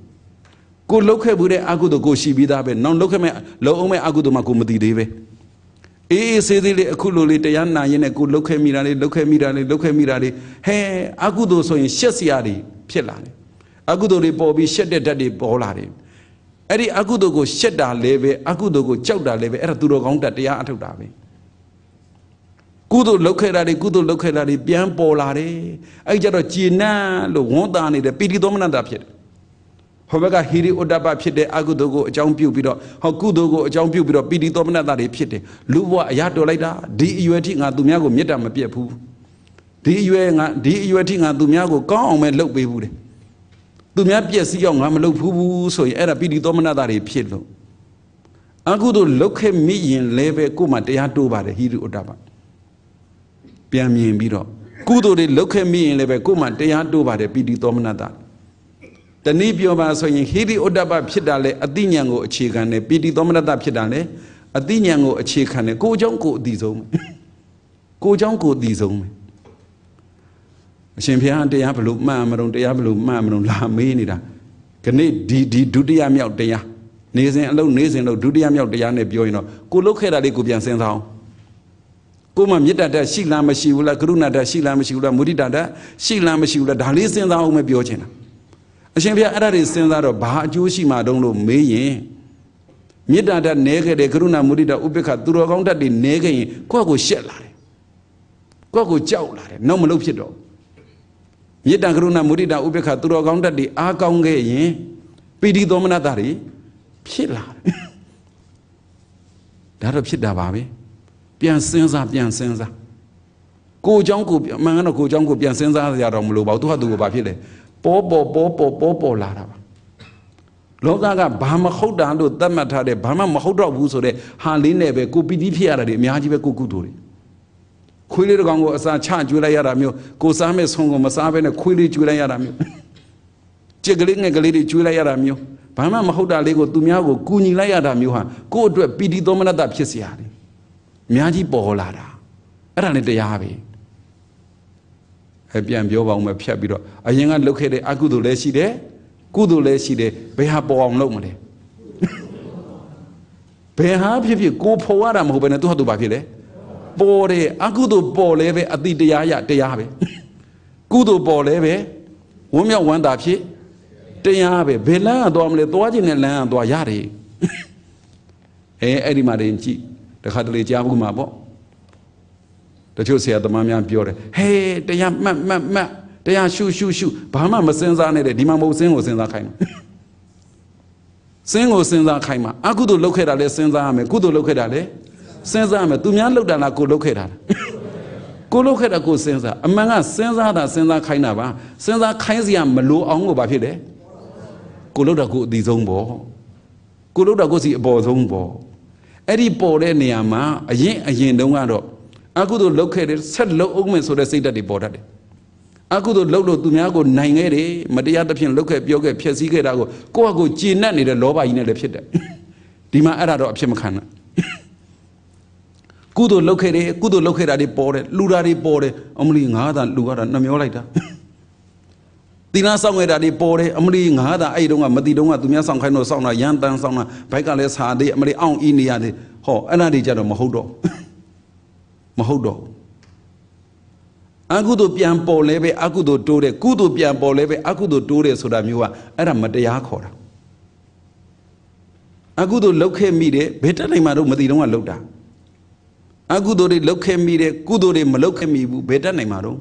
ကိုလှုပ်ခဲ့ဘူးတဲ့အကုသိုလ်ကိုရှိပြီးသားပဲနောက်လှုပ်ခဲ့မဲ့လှုပ်အောင်မဲ့အကုသိုလ်မှကိုမသိသေးပဲ အေးအေးဆေးသေးလေးအခုလိုလေးတရားနာရင်လည်းကိုလုတ်ခဲမိတာလေးလုတ်ခဲမိတာလေးလုတ်ခဲမိတာလေးဟဲအကုသိုလ်ဆိုရင်ရှက်စရာတွေဖြစ်လာတယ်အကုသိုလ်တွေပေါ်ပြီးရှက်တဲ့ဓာတ်တွေပေါ်လာတယ်အဲ့ဒီအကုသိုလ်ကိုရှက်တာလည်းပဲအကုသိုလ်ကိုကြောက်တာလည်းပဲအဲ့ဒါသူတော်ကောင်းတတ်တရားအထုတ်တာပဲကုသိုလ်လုတ်ခဲတာတွေကုသိုလ်လုတ်ခဲတာတွေပြန်ပေါ်လာတယ်အဲ့ကြတော့ကျေနပ်လို့ဝန်တာနေတယ်ပိဋိသောမနတာဖြစ်တယ် ဟောဘက်ကဟိရိဥဒ္ဒပဖြစ်တဲ့အကုသိုလ်ကိုအကြောင်းပြုပြီးတော့ဟောကုသိုလ်ကိုအကြောင်းပြုပြီးတော့ပိဋိသောမနတာတွေဖြစ်တယ်လူဘဝအရာတော်လိုက်တာဒီအရွယ်ထိငါသူများကိုမေတ္တာမပြတ်ဘူးဒီအရွယ်ငါဒီအရွယ်ထိငါသူများကိုကောင်းအောင်ပဲလုပ်ပေးဘူးတယ်သူများပြည့်စည်အောင်ငါမလုပ်ဘူးဘူးဆိုရင်အဲ့ဒါပိဋိသောမနတာတွေဖြစ်လို့အကုသိုလ်လုတ်ခဲ့မိရင်လည်းပဲကို့မှာတရားတိုးပါတယ်ဟိရိဥဒ္ဒပပြန်မြင်ပြီးတော့ကုသိုလ်တွေလုတ်ခဲ့မိရင်လည်းပဲကို့မှာတရားတိုးပါတယ်ပိဋိသောမနတာတ နည်းပြောပါဆိုရင်ဟိရိဥဒ္ဒပဖြစ်တာလေအတိညာဉ်ကိုအခြေခံတယ်ပိဋိသောမနတဖြစ်တာလေအတိညာဉ်ကိုအခြေခံတယ်ကိုเจ้าကိုအတိဆုံးကိုเจ้าကိုအတိဆုံးအရှင်ဘုရားတရားဘလို့မှန်မလို့တရားဘလို့မှန်မလို့လာမေးနေတာခဏဒီဒီဒုတိယမြောက်တရားနေစဉ်အလုံးနေစဉ်လို့ဒုတိယမြောက်တရားနဲ့ပြောရင်တော့ကိုလုတ်ခဲ့တာလေးကိုပြန်စဉ်းစားအောင်ကိုမှမေတ္တာတတ်ရှိလားမရှိဘူးလားကရုဏာတတ်ရှိလားမရှိဘူးလားမုဒိတာတတ်ရှိလားမရှိဘူးလားဒါလေးစဉ်းစားအောင်ပဲပြောချင်တာ အရှင်ဘုရားအဲ့ဒါတွေစဉ်းစားတော့ဘာအကျိုးရှိမှာတုံးလို့မေးရင် မေတ္တာဓာတ်နဲခဲ့တယ်ကရုဏာမုဒိတာဥပေက္ခသူတော်ကောင်းဓာတ်တွေနဲခဲ့ရင်ကိုယ့်ကိုရှက်လာတယ်ကိုယ့်ကိုကြောက်လာတယ်နောက်မလုပ်ဖြစ်တော့မေတ္တာကရုဏာမုဒိတာဥပေက္ခသူတော်ကောင်းဓာတ်တွေအားကောင်းခဲ့ရင်ပိဋိသောမနတာတွေဖြစ်လာတယ်ဒါတော့ဖြစ်တာပါပဲပြန်စဉ်းစားပြန်စဉ်းစားကိုเจ้าကိုမှန်ကတော့ကိုเจ้าကိုပြန်စဉ်းစားရတော့မလို့ပါဘူးသူကသူကိုဘာဖြစ်လဲ ပေါ်ပေါ်ပေါ်ပေါ်ပေါ်ပေါ်လာတာပါလောကကဘာမဟုတ်တာလို့သတ်မှတ်ထားတဲ့ဘာမှမဟုတ်တော့ဘူးဆိုတဲ့ဟာလေးနဲ့ပဲကိုပီတိဖြစ်ရတာတွေအများကြီးပဲကိုကုသိုလ်တွေခွေးလေးတစ်ကောင်ကိုအစာချကျွေးလိုက်ရတာမျိုးကိုစားမဲ့ဆုံးကိုမစားဘဲနဲ့ခွေးလေးကျွေးလိုက်ရတာမျိုးကြက်ကလေးငယ်ကလေးတွေကျွေးလိုက်ရတာမျိုးဘာမှမဟုတ်တာလေးကိုသူများကိုကူညီလိုက်ရတာမျိုးဟာကိုယ့်အတွက်ပီတိသောမနတဖြစ်စရာတယ်အများကြီးပေါ်လာတာအဲ့ဒါလည်းတရားပဲ ပြန်ပြောပါဦးမယ်ဖြတ်ပြီးတော့အရင်ကလုပ်ခဲ့တဲ့အကုသိုလ်လည်းရှိတယ်ကုသိုလ်လည်းရှိတယ်ဘယ်ဟာပေါ်အောင်လုပ်မလဲဘယ်ဟာဖြစ်ဖြစ်ကိုဖော်ရတာမဟုတ်ဘဲနဲ့သူဟာသူဘာဖြစ်လဲပေါ်တယ်အကုသိုလ်ပေါ်လဲပဲအတိတရားရတရားပဲကုသိုလ်ပေါ်လဲပဲဝမ်းမြောက်ဝမ်းသာဖြစ်တရားပဲဘယ်လမ်းကသွားမလဲသွားခြင်းနဲ့လမ်းကသွားရတယ်အဲအဲ့ဒီမှာတင်ကြည့်တခါတလေကြားဘူးမှာပေါ့ တချို့ဆရာသမားများပြောတယ်ဟေးတရားမှတ်မှတ်မှတ်တရားရှုရှုရှုဘာမှမစင်စားနဲ့တဲ့ဒီမှာမဟုတ်စင်းကိုစင်စားခိုင်းမှာစင်းကိုစင်စားခိုင်းမှာအကုသိုလ်လုပ်ခဲ့တာလဲစင်စားရမယ်ကုသိုလ်လုပ်ခဲ့တာလဲစင်စားရမယ်သူများလုပ်တာလားကိုလုပ်ခဲ့တာလားကိုလုပ်ခဲ့တာကိုစင်စားအမှန်ကစင်စားတာစင်စားခိုင်းတာပါစင်စားခိုင်းစရာမလိုအောင်ကိုဘာဖြစ်လဲကိုလုပ်တာကိုအတီဆုံးပေါ့ကိုလုပ်တာကိုစီအပေါ်ဆုံးပေါ့အဲ့ဒီပေါ်တဲ့နေရာမှာအရင်အရင်တုန်းကတော့ အကုသိုလ်လုပ်ခဲ့တယ်ဆက်လုပ်အောင်မယ်ဆိုတဲ့စိတ်ဓာတ်တွေပေါ်တတ်တယ်အကုသိုလ်လုပ်လို့သူများကိုနိုင်ခဲ့တယ်မတရားသဖြင့်လုပ်ခဲ့ပြောခဲ့ဖျက်ဆီးခဲ့တာကိုကိုယ့်အကိုကျေနပ်နေတဲ့လောဘကြီးနဲ့လည်းဖြစ်တယ်ဒီမှာအဲ့ဒါတော့အဖြစ်မခံနဲ့ကုသိုလ်လုပ်ခဲ့တယ်ကုသိုလ်လုပ်ခဲ့တာတွေပေါ်တယ်လူတာတွေပေါ်တယ်အမလီငါးသာလူကတော့နှမျောလိုက်တာသီလဆောင်ခဲ့တာတွေပေါ်တယ်အမလီငါးသာအဲ့တုန်းကမတိတုန်းကသူများဆောင်ခိုင်းလို့ဆောင်တာရန်တန်းဆောင်တာဘိုက်ကလည်းစာသေးအမလီအောင်အီးနေရတယ်ဟောအဲ့ဒါတွေကြတော့မဟုတ်တော့ မဟုတ်တော့အကုသိုလ်ပြန်ပေါ်လဲပဲအကုသိုလ်တိုးတယ်ကုသိုလ်ပြန်ပေါ်လဲပဲအကုသိုလ်တိုးတယ်ဆိုတာမျိုးကအဲ့ဒါမတရားခေါ်တာအကုသိုလ်လောက်ခဲ့မိတယ်ဘယ်တက်နိုင်မှာတော့မသိတော့ကလောက်တာအကုသိုလ်တွေလောက်ခဲ့မိတယ်ကုသိုလ်တွေမလောက်ခဲ့မိဘူးဘယ်တက်နိုင်မှာတော့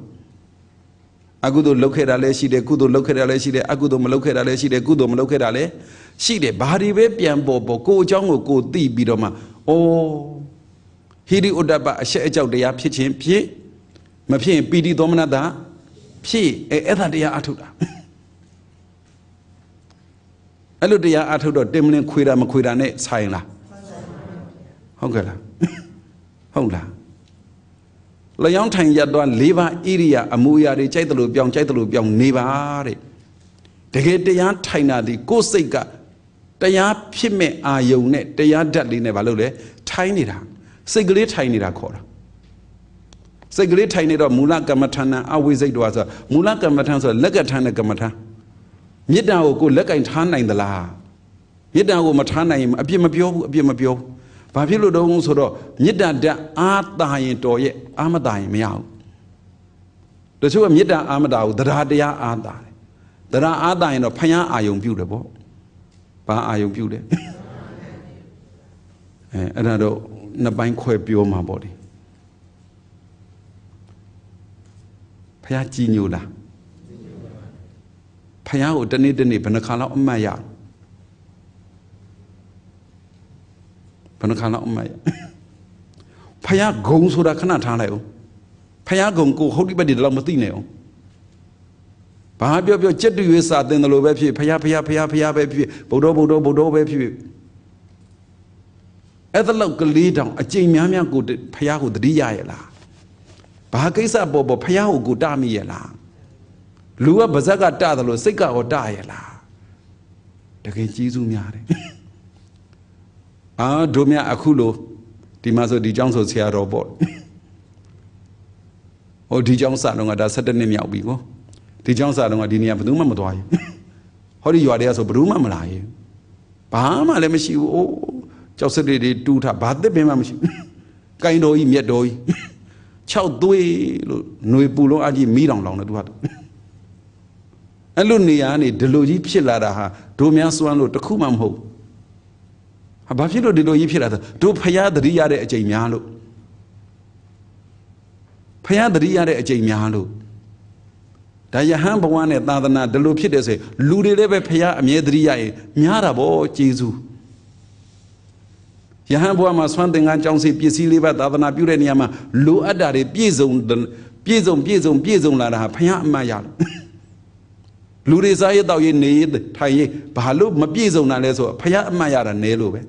အကုသိုလ်လောက်ခဲ့တာလည်းရှိတယ်ကုသိုလ်လောက်ခဲ့တာလည်းရှိတယ်အကုသိုလ်မလောက်ခဲ့တာလည်းရှိတယ်ကုသိုလ်မလောက်ခဲ့တာလည်းရှိတယ်ဘာတွေပဲပြန်ပေါ်ပေါ်ကိုယ်အကြောင်းကိုကိုယ်သိပြီးတော့မှအိုး ဟိရိဥဒ္ဒပအရှက်အကြောက်တရားဖြစ်ခြင်းဖြစ်မဖြစ်ရင်ပီတိသောမနတာဖြစ်အဲအဲ့ဒါတရားအထုတ်တာအဲ့လိုတရားအထုတ်တော့တင်မလင်းခွေတာမခွေတာနဲ့ဆိုင်လားဟုတ်ကဲ့လားဟုတ်လားလျောင်းထိုင်ရတော့၄ပါးဣရိယာအမူအရာတွေကြိုက်တယ်လို့ပြောင်းကြိုက်တယ်လို့ပြောင်းနေပါတဲ့တကယ်တရားထိုင်တာဒီကိုယ်စိတ်ကတရားဖြစ်မဲ့အာယုံနဲ့တရားဓာတ်လေးနဲ့ဘာလို့လဲထိုင်နေတာ စိတ်ကလေးထိုင်နေတာခေါ်တာစိတ်ကလေးထိုင်နေတော့မူလကမ္မထာနအဝိစိတ်တော်ဆိုမူလကမ္မထာဆိုလက်ကထာနဲ့ကမ္မထာမေတ္တာကိုကိုလက်ကင်ထားနိုင်သလားမေတ္တာကိုမထားနိုင်ရင်အပြစ်မပြောဘူးအပြစ်မပြောဘူးဘာဖြစ်လို့တုံးဆိုတော့မေတ္တာဓာတ်အာတာရင်တော်ရဲ့အာမတာရင်မရဘူးတချို့ကမေတ္တာအာမတာကိုတရားတရားအာတာတယ်တရားအာတာရင်တော့ဖျားအာယုံပြုတယ်ပေါ့ဘာအာယုံပြုတယ်အဲအဲ့ဒါတော့ နှစ်ပိုင်းခွဲပြောမှာပေါ့လေဖះကြည်ညိုလားဖះကိုတနေ့တနေ့ဘယ်နှခါလောက်အမှတ်ရဘယ်နှခါလောက်အမှတ်ရဖះဂုံဆိုတာခဏထားလိုက်အောင်ဖះဂုံကိုဟုတ်ဒီဘက်ဒီတော့မသိနဲ့အောင်ဘာပြောပြောကြက်တူရွေးစာတင်တယ်လို့ပဲဖြစ်ဖះဖះဖះဖះပဲဖြစ်ဗုဒ္ဓဗုဒ္ဓဗုဒ္ဓပဲဖြစ် အဲ့ဒါလောက်ကလေးတောင်အကျိန်များများကိုဖះကိုတတိရရဲ့လားဘာကိစ္စပေါ်ပေါ်ဖះကိုကိုတမိရဲ့လားလူကဗဇက်ကတတယ်လို့စိတ်ကဟောတရဲ့လားတကယ်ကြီးစုများတယ်အာတို့မြအခုလို့ဒီမှာဆိုဒီเจ้าဆိုဆရာတော်ပေါ့ဟိုဒီเจ้าစာတော့ကဒါ17နှစ်မြောက်ပြီကိုဒီเจ้าစာတော့ကဒီနေရာဘယ်သူမှမသွားဘူးဟောဒီရွာတွေကဆိုဘယ်သူမှမလာရင်ဘာမှလည်းမရှိဘူးအိုး ကြောက်စစ်တွေတူးထားဘာသစ်ပင်မှမရှိဘူးကိုင်းတော်ကြီးမြက်တော်ကြီး6သွေးလို့ຫນွေပူလုံးအကြီးမီးတောင်လောင်တယ်သူဟာအဲ့လိုနေရာကနေဒီလိုကြီးဖြစ်လာတာဟာဒိုများစွမ်းလို့တခုမှမဟုတ်ဟာဟာဘာဖြစ်လို့ဒီလိုကြီးဖြစ်လာသတို့ဖရာသတိရတဲ့အချိန်များလို့ဖရာသတိရတဲ့အချိန်များလို့ဒါယဟန်ဘဝနဲ့သာသနာဒီလိုဖြစ်တယ်ဆိုရင်လူတွေလည်းပဲဖရာအမြဲသတိရရင်များတာဗောကျေးဇူး ယဟန်ဘဝမှာဆွမ်းသင်္ကန်းကြောင်းစီပစ္စည်းလေးပါသာသနာပြုတဲ့နေရာမှာလိုအပ်တာတွေပြည့်စုံပြည့်စုံပြည့်စုံပြည့်စုံလာတာဟာဖရာအမှတ်ရလို့လူတွေစားရတော့ရေးနေထိုင်ရေးဘာလို့မပြည့်စုံတာလဲဆိုဖရာအမှတ်ရတာနဲလို့ပဲ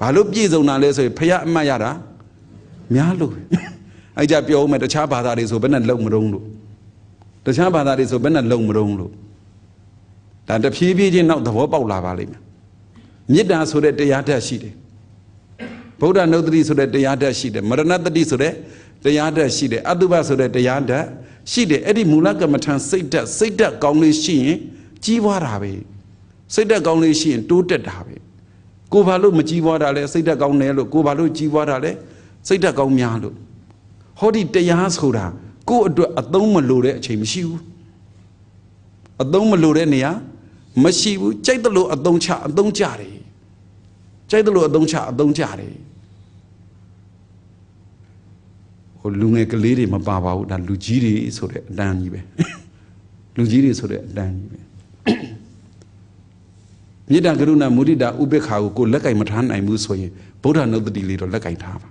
ဘာလို့ပြည့်စုံတာလဲဆိုရင်ဖရာအမှတ်ရတာများလို့ပဲအဲ့ကြပြောဦးမယ်တခြားဘာသာတွေဆိုဘယ်နဲ့လုံမတုံးလို့တခြားဘာသာတွေဆိုဘယ်နဲ့လုံမတုံးလို့ဒါတဖြည်းဖြည်းချင်းနောက်သဘောပေါက်လာပါလိမ့်မယ်မေတ္တာဆိုတဲ့တရားဓာတ်ရှိတယ် ဗုဒ္ဓနုဒ္ဓတိဆိုတဲ့တရားဓာတ်ရှိတယ်မရဏတတိဆိုတဲ့တရားဓာတ်ရှိတယ်အတုပဆိုတဲ့တရားဓာတ်ရှိတယ်အဲ့ဒီမူလကမ္မထံစိတ်ဓာတ်စိတ်ဓာတ်ကောင်းလေးရှိရင်ကြီးပွားတာပဲစိတ်ဓာတ်ကောင်းလေးရှိရင်တိုးတက်တာပဲကိုဘာလို့မကြီးပွားတာလဲစိတ်ဓာတ်ကောင်းတယ်လို့ကိုဘာလို့ကြီးပွားတာလဲစိတ်ဓာတ်ကောင်းများလို့ဟောဒီတရားဆိုတာကိုယ့်အတွက်အသုံးမလိုတဲ့အချိန်မရှိဘူးအသုံးမလိုတဲ့နေရာမရှိဘူးကြိုက်တယ်လို့အသုံးချအသုံးကြတယ်ကြိုက်တယ်လို့အသုံးချအသုံးကြတယ် ဟိုလူငယ်ကလေးတွေမပါပါဘူးဒါလူကြီးတွေဆိုတဲ့အတန်းကြီးပဲလူကြီးတွေဆိုတဲ့အတန်းကြီးပဲမေတ္တာကရုဏာမုဒိတာဥပေက္ခာကိုကိုလက်ကင်မထားနိုင်ဘူးဆိုရင်ဗုဒ္ဓနုဒ္တိလေးတော့လက်ကင်ထားပါ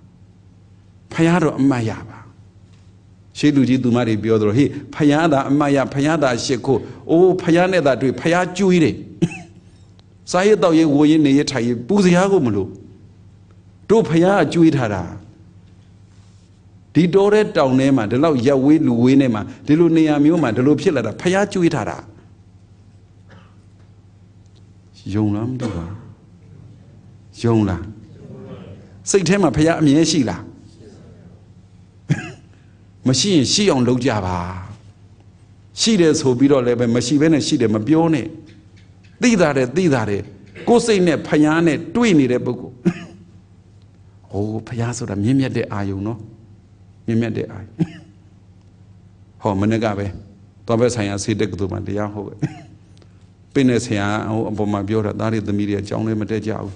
ဖះတော့အမှတ်ရပါရှေးလူကြီးသူမတွေပြောသလိုဟေးဖះသာအမှတ်ရဖះသာရှစ်ကိုအိုးဖះနဲ့သာတွေ့ဖះကျွေးတယ်စားရတော့ရေဝရင်နေရထိုင်ရပူစရာကိုမလို့တို့ဖះအကျွေးထားတာ ဒီတော်တဲ့တောင်ထဲမှာဒီလောက်ရက်ဝေးလူဝေးနေမှာဒီလိုနေရာမျိုးမှာဒီလိုဖြစ်လာတာဖះကျွေးထားတာယုံလားမသိပါယုံလားစိတ်ထဲမှာဖះအမြဲရှိလားမရှိရင်ရှိအောင်လုပ်ကြပါရှိတယ်ဆိုပြီးတော့လည်းပဲမရှိဘဲနဲ့ရှိတယ်မပြောနဲ့သိတာတယ်သိတာတယ်ကိုယ်စိတ်နဲ့ဖျားနဲ့တွေ့နေတဲ့ပုဂ္ဂိုလ်ဟိုဖျားဆိုတာမြင့်မြတ်တဲ့အာယုံနော် မြင့်မြတ်တဲ့အာယုံဟောမနေ့ကပဲတော့ပဲဆိုင်ရာစေတက်ကတူမှတရားဟောပဲပင်းတဲ့ဆရာဟိုအပေါ်မှာပြောတာသားတွေသမီးတွေအကြောင်းလည်းမတက်ကြဘူး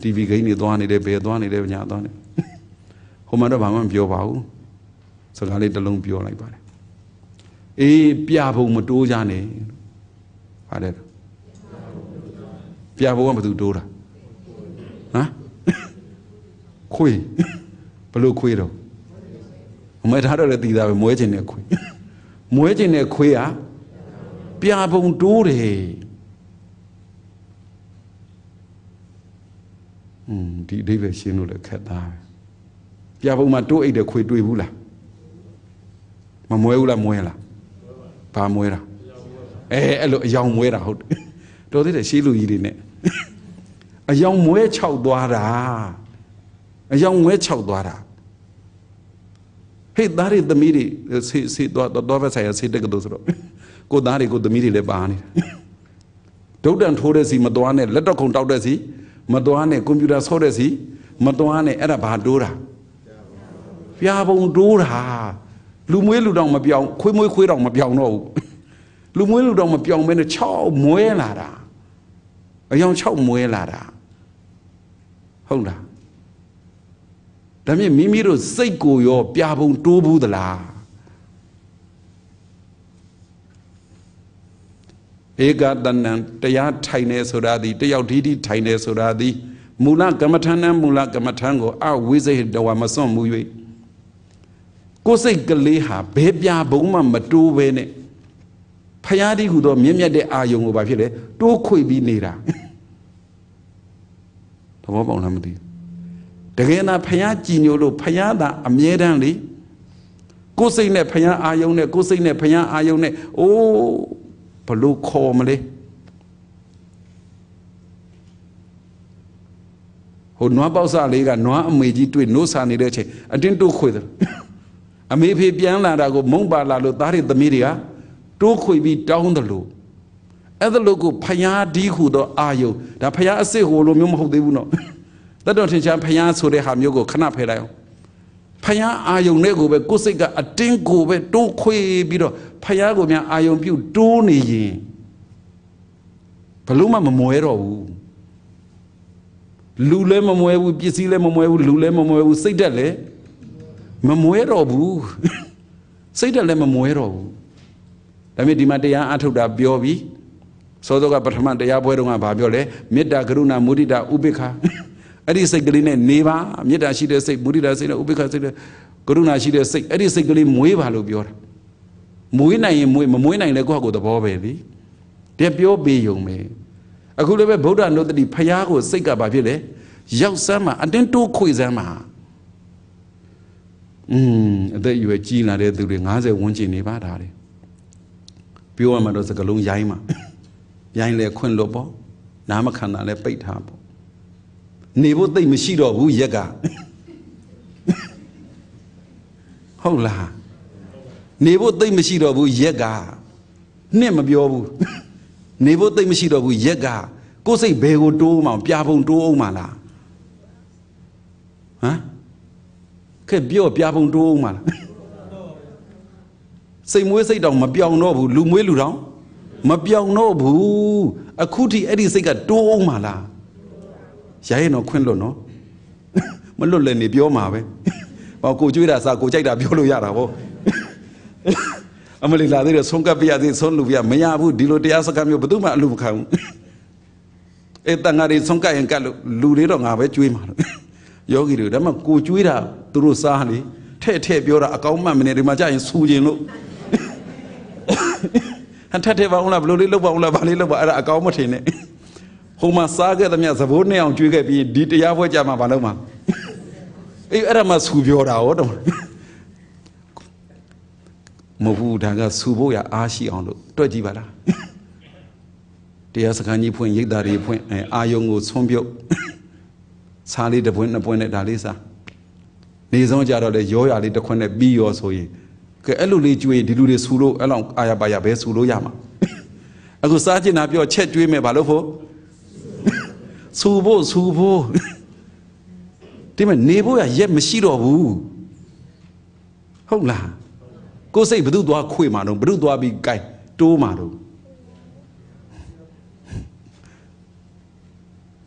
TV ဂိမ်းတွေသွားနေတယ်ဘယ်သွားနေတယ်ညာသွားနေဟိုမှာတော့ဘာမှမပြောပါဘူးစကားလေးတစ်လုံးပြောလိုက်ပါတယ်အေးပြဘုံမတိုးကြနဲ့ပါတယ်ပြဘုံကဘယ်သူတိုးတာဟမ်ခွေးဘလို့ခွေးတော့အ မေထားတော့လည်းတည်တာပဲမွဲခြင်းနဲ့ခွေးမွဲခြင်းနဲ့ခွေးကပြဘုံတိုးတယ်อืมဒီအဓိပ္ပာယ်ရှင်းလို့လည်းခက်သားပဲပြဘုံမှာတိုးအိတ်တဲ့ခွေးတွေ့ဘူးလားမမွဲဘူးလားမွဲလားဘာမွဲတာအဲအဲ့လိုအယောင်မွဲတာဟုတ်တယ်တော်သေးတယ်ရှေးလူကြီးတွေနဲ့အယောင်မွဲခြောက်သွားတာအယောင်မွဲခြောက်သွားတာ ဟေ့သားတွေသမီးတွေဆေးဆေးတော့တော့ပဲဆိုင်ရဆေးတက်ကတူဆိုတော့ကိုသားတွေကိုသမီးတွေလည်းပါနေဒုတ်တန်ထိုးတဲ့စီမသွားနဲ့လက်တော့ခုံတောက်တဲ့စီမသွားနဲ့ကွန်ပျူတာဆော့တဲ့စီမသွားနဲ့အဲ့ဒါဘာတိုးတာပြာပုံတိုးတာလူမွေးလူတောင်မပြောင်းခွေးမွေးခွေးတောင်မပြောင်းတော့ဘူးလူမွေးလူတောင်မပြောင်းဘဲနဲ့6မွဲလာတာအယောင်6မွဲလာတာဟုတ်လား ဒါမြင့်မိမိတို့စိတ်ကိုရောပြာပုံတိုးဘူးသလားဧကတဏံတရားထိုင်နေဆိုတာဒီတယောက်ဒီဒီထိုင်နေဆိုတာဒီမူလကမ္မထာနမူလကမ္မထာကိုအဝိဇ္ဇဟတဝမစွန့်မှု၍ကိုယ်စိတ်ကလေးဟာဘယ်ပြဘုံမှမတိုးပဲနဲ့ဖယားဒီဟုသောမြင့်မြတ်တဲ့အာယုံကိုဘာဖြစ်လဲတိုးခွေပြီးနေတာသဘောပေါက်လားမသိ တကယ်နာဖယားကြည်ညိုလို့ဖယားသာအမြဲတမ်းလေကိုယ်စိတ်နဲ့ဖယားအာယုံနဲ့ကိုယ်စိတ်နဲ့ဖယားအာယုံနဲ့အိုးဘလို့ခေါ်မလဲဟိုနွားပေါက်စလေးကနွားအမေကြီးတွေ့နိုးစာနေတဲ့အချိန်အတင်းတိုးခွေတယ်အမေဖေပြန်လာတာကိုမုံပါလာလို့သားတွေသမီးတွေကတိုးခွေပြီးတောင်းတယ်လို့အဲ့ဒါလို့ကိုဖျားဒီဟုသောအာယုဒါဖျားအစ်စ်ဟိုလိုမျိုးမဟုတ်သေးဘူးနော် တတ်တော်ထင်ရှားဖျားဆိုတဲ့ဟာမျိုးကိုခဏဖယ်လိုက်အောင်ဖျားအာယုနဲ့ကိုပဲကိုယ်စိတ်ကအတင်းကိုပဲတိုးခွေပြီးတော့ဖျားကိုများအာယုပြုတ်တိုးနေရင်ဘလို့မှမမွဲတော့ဘူးလူလည်းမမွဲဘူးပစ္စည်းလည်းမမွဲဘူးလူလည်းမမွဲဘူးစိတ်ဓာတ်လည်းမမွဲတော့ဘူးစိတ်ဓာတ်လည်းမမွဲတော့ဘူးဒါပေမဲ့ဒီမှာတရားအထုတ်တာပြောပြီးစောစောကပထမတရားပွဲတုန်းကဘာပြောလဲမေတ္တာကရုဏာမုဒိတာဥပေက္ခ အဲ့ဒီစိတ်ကလေးနဲ့နေပါမေတ္တာရှိတဲ့စိတ်မုဒိတာစိတ်နဲ့ဥပေက္ခစိတ်နဲ့ကရုဏာရှိတဲ့စိတ်အဲ့ဒီစိတ်ကလေးမွေးပါလို့ပြောတာမွေးနိုင်ရင်မွေးမမွေးနိုင်လည်းကိုယ့်ဟာကိုယ်သဘောပဲလေတည်းပြောပေးယုံပဲအခုလည်းပဲဗုဒ္ဓနုတ္တိဖယားကိုစိတ်ကဘာဖြစ်လဲရောက်စမ်းမှာအတင်းတိုးခွေစမ်းမှာอืมအသက်အရွယ်ကြီးလာတဲ့သူတွေ90ဝန်းကျင်နေပါတာတယ်ပြောရမှာတော့စကလုံးရိုင်းမှာရိုင်းလေခွင့်လို့ပေါ့နားမခံတာလဲပိတ်ထားပေါ့ နေဖို့သိမရှိတော့ဘူးရက်ကဟုတ်လားနေဖို့သိမရှိတော့ဘူးရက်ကနှစ်မပြောဘူးနေဖို့သိမရှိတော့ဘူးရက်ကကိုယ်စိတ်ဘယ်ကိုတိုးမှပြာပုံတိုးအောင်မလားဟမ်ကဲပြောပြာပုံတိုးအောင်မလားစိတ်မွေးစိတ်တောင်မပြောင်းတော့ဘူးလူမွေးလူတောင်မပြောင်းတော့ဘူးအခုထိအဲ့ဒီစိတ်ကတိုးအောင်မလား ရရင်တော့ခွင့်လွတ်နော်မလွတ်လည်းနေပြောမှာပဲဟောကိုကြွေးတာစားကိုကြိုက်တာပြောလို့ရတာဗောအမလီလာသေးတယ်ဆုံးကပ်ပြရသေးဆုံးလူပြမရဘူးဒီလိုတရားစကားမျိုးဘယ်သူမှအလူမခံဘူးအဲတန်ဃာတွေဆုံးကပ်ရင်ကပ်လို့လူတွေတော့ငါပဲကြွေးမှာလို့ယောဂီတွေဒါမှကိုကြွေးတာသူတို့စားလေထဲ့ထဲ့ပြောတာအကောင်းမှမနေဒီမှာကြာရင်ဆူခြင်းလို့ဟန်ထက်ထဲပါအောင်လားဘလို့လေးလောက်ပါအောင်လားဗာလေးလောက်ပါအဲ့ဒါအကောင်းမထင်နဲ့ ဟိုမှာစားခဲ့သမျှသဘိုးနဲ့အောင်ကြွေးခဲ့ပြီးဒီတရားပွဲကြမှာဘာလို့မှာအေးအဲ့ဒါမှဆူပြောတာဟောတော့မဟုတ်ဘူးဒါကဆူဖို့ရအားရှိအောင်လို့တွက်ကြည့်ပါလားတရားစခန်းကြီးဖွင့်ရိတ်သားတွေဖွင့်အဲအာယုံကိုဆွန့်ပြုတ်စားလေးတစ်ပွင့်နှစ်ပွင့်နဲ့ဒါလေးစားနေဆုံးကြတော့လေရောရလေးတစ်ခွက်နဲ့ပြီးရောဆိုရင်ကဲအဲ့လိုလေးကျွေးဒီလူတွေဆူလို့အဲ့လောက်အာရပါရပဲဆူလို့ရမှာအခုစားချင်တာပြောချက်ကျွေးမယ်ဘာလို့ဖို့ ဆူဖို့ဆူဖို့ဒီမဲ့နေဖို့ရရက်မရှိတော့ဘူးဟုတ်လားကိုယ်စိတ်ဘု து သွားခွေမှာတော့ဘု து သွားပြီးကြိုက်တိုးမှာတော့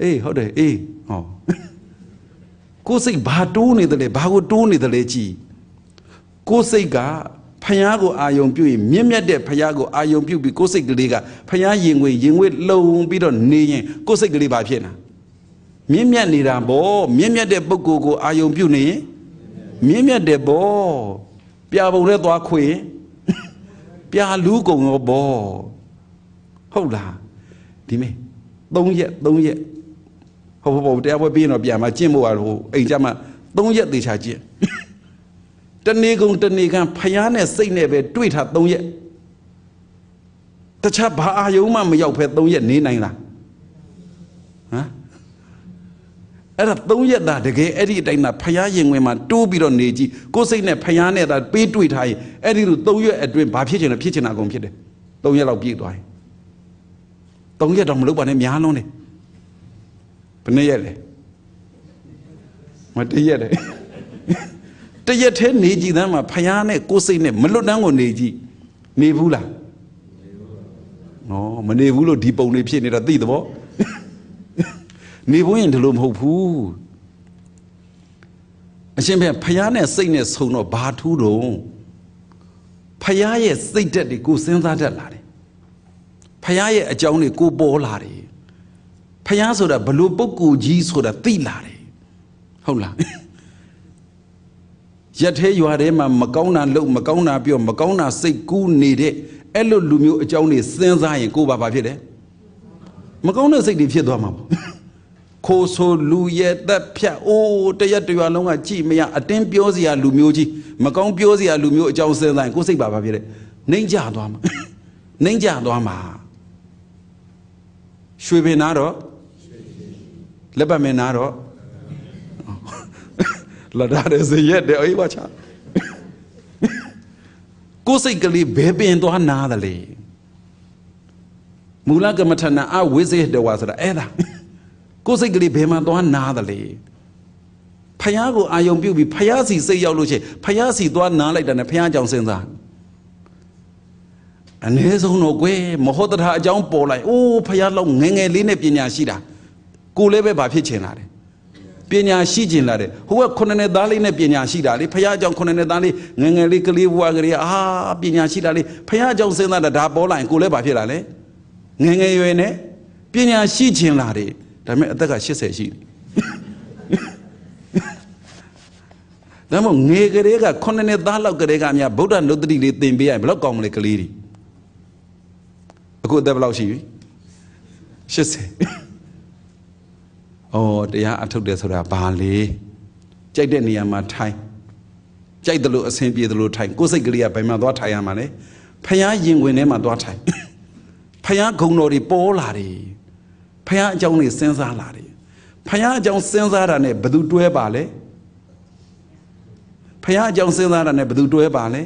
အေးဟုတ်တယ်အေးဟောကိုယ်စိတ်ဘာတိုးနေတယ်လဲဘာကိုတိုးနေတယ်လဲကြည်ကိုယ်စိတ်က ဖယားကိုအာယုံပြုရင်မြင့်မြတ်တဲ့ဖယားကိုအာယုံပြုပြီးကိုယ်စိတ်ကလေးကဖယားရင်ငွေရင်ငွေလုံပြီးတော့နေရင်ကိုယ်စိတ်ကလေးဘာဖြစ်နာမြင့်မြတ်နေတာဗောမြင့်မြတ်တဲ့ပုဂ္ဂိုလ်ကိုအာယုံပြုနေရင်မြင့်မြတ်တယ်ဗောပြာပုံနဲ့သွားခွေပြာလူးကုံရောဗောဟုတ်လားဒီမေ၃ရက်၃ရက်ဟုတ်ဟုတ်ဟုတ်တရားပွဲပြီးရင်တော့ပြန်มาကျင့်ဖို့ရဟိုအိမ်ကြမှာ၃ရက်သေချာကျင့် တနေ့ကုန်တနေ့ကန်ဖျားနဲ့စိတ်နဲ့ပဲတွေ့ထား၃ရက်တခြားဘာအာယုံမှမရောက်ဖဲ၃ရက်နေနိုင်လားဟမ်အဲ့ဒါ၃ရက်သားတကယ်အဲ့ဒီအတိုင်းသာဖျားရင်ဝင်မှာတိုးပြီးတော့နေကြည့်ကိုယ်စိတ်နဲ့ဖျားနဲ့သာပေးတွေ့ထားရင်အဲ့ဒီလို၃ရက်အတွင်းဘာဖြစ်ချင်လဲဖြစ်ချင်တာအကုန်ဖြစ်တယ်၃ရက်လောက်ပြည့်သွားရင်၃ရက်တော့မလုပ်ပါနဲ့များလုံးတယ်ဘယ်နှစ်ရက်လဲမတရက်လေ တရက်သေးနေကြည့်သမ်းမှာဖယားနဲ့ကိုယ်စိတ်နဲ့မလွတ်တန်းကိုနေကြည့်နေဘူးလားနော်မနေဘူးလို့ဒီပုံလေးဖြစ်နေတာသိသဘောနေဘူးရင်ဒီလိုမဟုတ်ဘူးအရှင်ဘုရားဖယားနဲ့စိတ်နဲ့ဆုံတော့ဘာထူးတော့ဖယားရဲ့စိတ်ဓာတ်တွေကိုစဉ်းစားတတ်လာတယ်ဖယားရဲ့အကြောင်းတွေကိုပေါ်လာတယ်ဖယားဆိုတာဘလို့ပုဂ္ဂိုလ်ကြီးဆိုတာသိလာတယ်ဟုတ်လား ရက်သေးရွာထဲမှာမကောင်းတာလုပ်မကောင်းတာပြောမကောင်းတာစိတ်ကူးနေတဲ့အဲ့လိုလူမျိုးအကြောင်းတွေစဉ်းစားရင်ကိုယ်ဘာဘာဖြစ်တယ်မကောင်းတဲ့စိတ်တွေဖြစ်သွားမှာပေါ့ခိုးဆိုလူရဲ့သက်ဖြတ်အိုးတရက်တရွာလုံးကကြည်မရအတင်းပြောစရာလူမျိုးကြီးမကောင်းပြောစရာလူမျိုးအကြောင်းစဉ်းစားရင်ကိုယ်စိတ်ဘာဘာဖြစ်တယ်နှိမ့်ကြသွားမှာနှိမ့်ကြသွားမှာရွှေပင်နာတော့လက်ပတ်မင်းနာတော့ လဒါရစရက်တဲ့အေးပါချာကိုယ်စိတ်ကလေးဘယ်ပင်သွားနာတယ်လေမူလကမ္မထနာအဝိဇေတဝါဆိုတာအဲ့ဒါကိုယ်စိတ်ကလေးဘယ်မှာသွားနာတယ်လေဖယားကိုအာယုံပြုတ်ပြီးဖယားစီစိတ်ရောက်လို့ရှိရင်ဖယားစီသွားနာလိုက်တာနဲ့ဖယားကြောင့်စဉ်းစားအ ਨੇ ဆုံးတော့ကွယ်မဟုတ်တထာအကြောင်းပေါ်လိုက်အိုးဖယားလောက်ငငယ်လေးနဲ့ပညာရှိတာကိုလည်းပဲဘာဖြစ်ချင်တာလဲ ပညာရှိကျင်လာတယ်ဟိုကခုနှစ်နှစ်သားလေးနဲ့ပညာရှိတာလေဖခင်အကြောင်းခုနှစ်နှစ်သားလေးငယ်ငယ်လေးကလေးဘွားကလေးအာပညာရှိတာလေဖခင်အကြောင်းစဉ်းစားတာဒါပေါ်လာရင်ကိုလည်းဘာဖြစ်လာလဲငယ်ငယ်ရွယ်နဲ့ပညာရှိကျင်လာတယ်ဒါပေမဲ့အသက်က80ရှိတယ်ဒါမှမဟုတ်ငယ်ကလေးကခုနှစ်နှစ်သားလောက်ကလေးကအများဗုဒ္ဓနုတ္တိလေးသင်ပေးရရင်ဘယ်လောက်ကောင်းမလဲကလေးတွေအခုအသက်ဘယ်လောက်ရှိပြီ80 အော်တရားအထုတ်တယ်ဆိုတာဘာလဲကြိုက်တဲ့နေရာမှာထိုင်ကြိုက်တယ်လို့အဆင်ပြေတယ်လို့ထိုင်ကိုယ်စိတ်ကလေးကဘယ်မှာသွားထိုင်ရမှာလဲဖះရင်ဝင်ထဲမှာသွားထိုင်ဖះဂုံတော်တွေပေါ်လာတယ်ဖះအကြောင်းတွေစဉ်းစားလာတယ်ဖះအကြောင်းစဉ်းစားတာနဲ့ဘယ်သူတွဲပါလဲဖះအကြောင်းစဉ်းစားတာနဲ့ဘယ်သူတွဲပါလဲ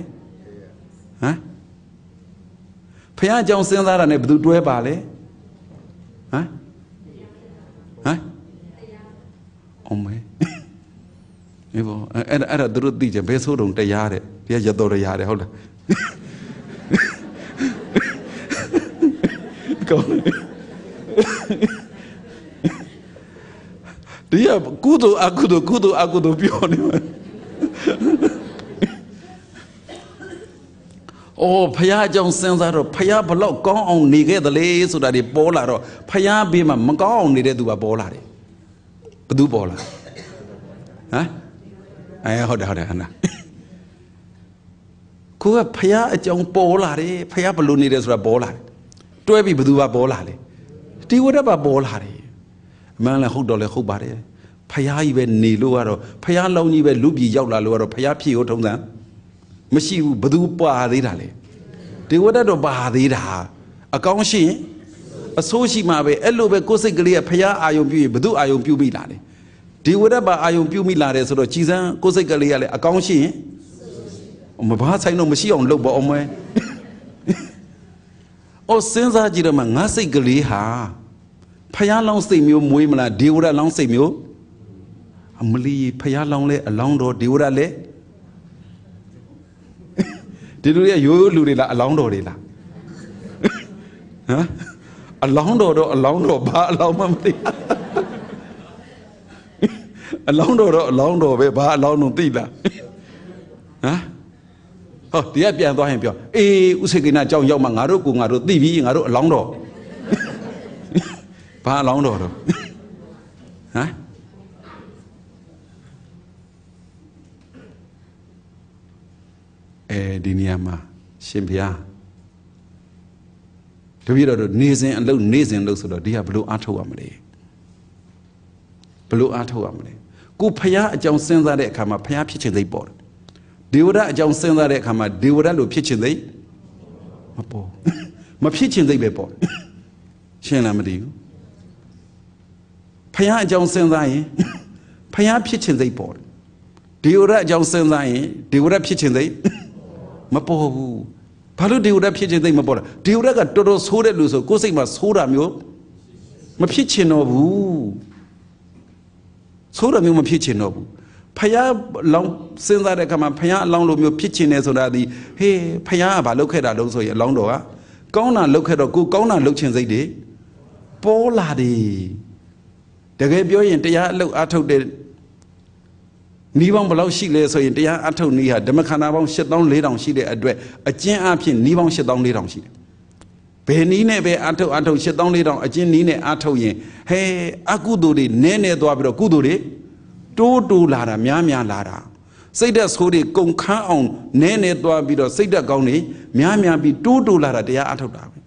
ဟမ်ဖះအကြောင်းစဉ်းစားတာနဲ့ဘယ်သူတွဲပါလဲဟမ်ဟမ် အောင်မဲအေးဘောအဲ့ဒါအဲ့ဒါသူတို့သိကြဘယ်ဆိုးတုံတရားတဲ့တရားရတော်တရားတဲ့ဟုတ်လားကောင်းတရားကုသိုလ်အကုသိုလ်ကုသိုလ်အကုသိုလ်ပြောနေမှာအိုးဖះအကြောင်းစဉ်းစားတော့ဖះဘလောက်ကောင်းအောင်နေခဲ့သလဲဆိုတာဒီပေါ်လာတော့ဖះဘေးမှာမကောင်းအောင်နေတဲ့သူကပေါ်လာတယ် ဘသူပေါ်လာဟမ်အဲဟုတ်တယ်ဟုတ်တယ်ဟန္တာကိုကဖះအကြောင်းပေါ်လာတယ်ဖះဘလို့နေတယ်ဆိုတာပေါ်လာတယ်တွဲပြီးဘသူကပေါ်လာလဲဒီဝရဘပေါ်လာတယ်အမှန်လည်းဟုတ်တော့လည်းဟုတ်ပါတယ်ဖះကြီးပဲနေလို့ကတော့ဖះလောင်းကြီးပဲလူပြည်ရောက်လာလို့ကတော့ဖះဖြည့်ကိုထုံးစံမရှိဘူးဘသူပါသေးတာလေဒီဝတ္တတော့ပါသေးတာအကောင်းရှိရင် အဆိုးရှိမှပဲအဲ့လိုပဲကိုယ်စိတ်ကလေးကဖျားအာယုံပြုရင်ဘသူအာယုံပြုမိလာတယ်ဒီဝတ္တပါအာယုံပြုမိလာတယ်ဆိုတော့ကြည်စမ်းကိုယ်စိတ်ကလေးကလည်းအကောင်းရှိရင်မဘာဆိုင်တော့မရှိအောင်လုပ်ပါအောင်မဲအော်စဉ်းစားကြည့်တော့မှငါစိတ်ကလေးဟာဖျားလောင်းစိတ်မျိုးမွေးမလားဒီဝရလောင်းစိတ်မျိုးအမလီဖျားလောင်းလဲအလောင်းတော်ဒီဝရလဲဒီလူတွေကရိုးရိုးလူတွေလားအလောင်းတော်တွေလားဟမ် အလောင်းတော်တော့အလောင်းတော်ဘာအလောင်းမှမသိအလောင်းတော်တော့အလောင်းတော်ပဲဘာအလောင်းတော့သိလားဟမ်ဟောဒီကပြန်သွားရင်ပြောအေးဥစိကိနာကြောင့်ရောက်မှငါတို့ကိုငါတို့သိပြီငါတို့အလောင်းတော်ဘာအလောင်းတော်တော့ဟမ်အဲဒီနေရာမှာရှင်ဘုရား တပည့်တော်တို့နေစဉ်အလုပ်နေစဉ်လုပ်ဆိုတော့ဒီဟာဘလို့အားထုတ်ရမလဲဘလို့အားထုတ်ရမလဲကိုဖះအကြောင်းစဉ်းစားတဲ့အခါမှာဖះဖြစ်ခြင်းသိပေါ်တယ်ဒေဝရအကြောင်းစဉ်းစားတဲ့အခါမှာဒေဝရလို့ဖြစ်ခြင်းသိမပေါ်မဖြစ်ခြင်းသိပဲပေါ်ရှင်းလားမသိဘူးဖះအကြောင်းစဉ်းစားရင်ဖះဖြစ်ခြင်းသိပေါ်တယ်ဒေဝရအကြောင်းစဉ်းစားရင်ဒေဝရဖြစ်ခြင်းသိမပေါ်ဘူး ဘာလို့ဒေဝရဖြစ်ခြင်းသိမပေါ်တာဒေဝရကတော်တော်ဆိုးတဲ့လူဆိုကိုယ်စိတ်မှာဆိုးတာမျိုးမဖြစ်ချင်တော့ဘူးဆိုးတာမျိုးမဖြစ်ချင်တော့ဘူးဖယားလောင်းစဉ်းစားတဲ့အခါမှာဖယားအလောင်းလိုမျိုးဖြစ်ချင်တယ်ဆိုတာဒီဟေးဖယားကဘာလုပ်ခဲ့တာလုံးဆိုရင်အလောင်းတော်ကကောင်းတာလုပ်ခဲ့တော့ကိုကောင်းတာလုပ်ချင်စိတ်တွေပေါ်လာတယ်တကယ်ပြောရင်တရားအလုပ်အထုတ်တဲ့ နီးပေါင်းဘယ်လောက်ရှိလဲဆိုရင်တရားအထုတ်နီးဟာဓမ္မခန္ဓာပေါင်း7400ရှိတဲ့အတွက်အကျဉ်းအဖြစ်နီးပေါင်း7400ရှိတယ်ဘယ်နီးနဲ့ပဲအထုတ်အထုတ်7400အကျဉ်းနီးနဲ့အထုတ်ရင်ဟဲအကုသိုလ်တွေနည်းနည်းသွားပြီးတော့ကုသိုလ်တွေတိုးတိုးလာတာများများလာတာစိတ်သက်ဆိုးတွေကုန်ခန်းအောင်နည်းနည်းသွားပြီးတော့စိတ်သက်ကောင်းတွေများများပြီးတိုးတိုးလာတာတရားအထုတ်တာပဲ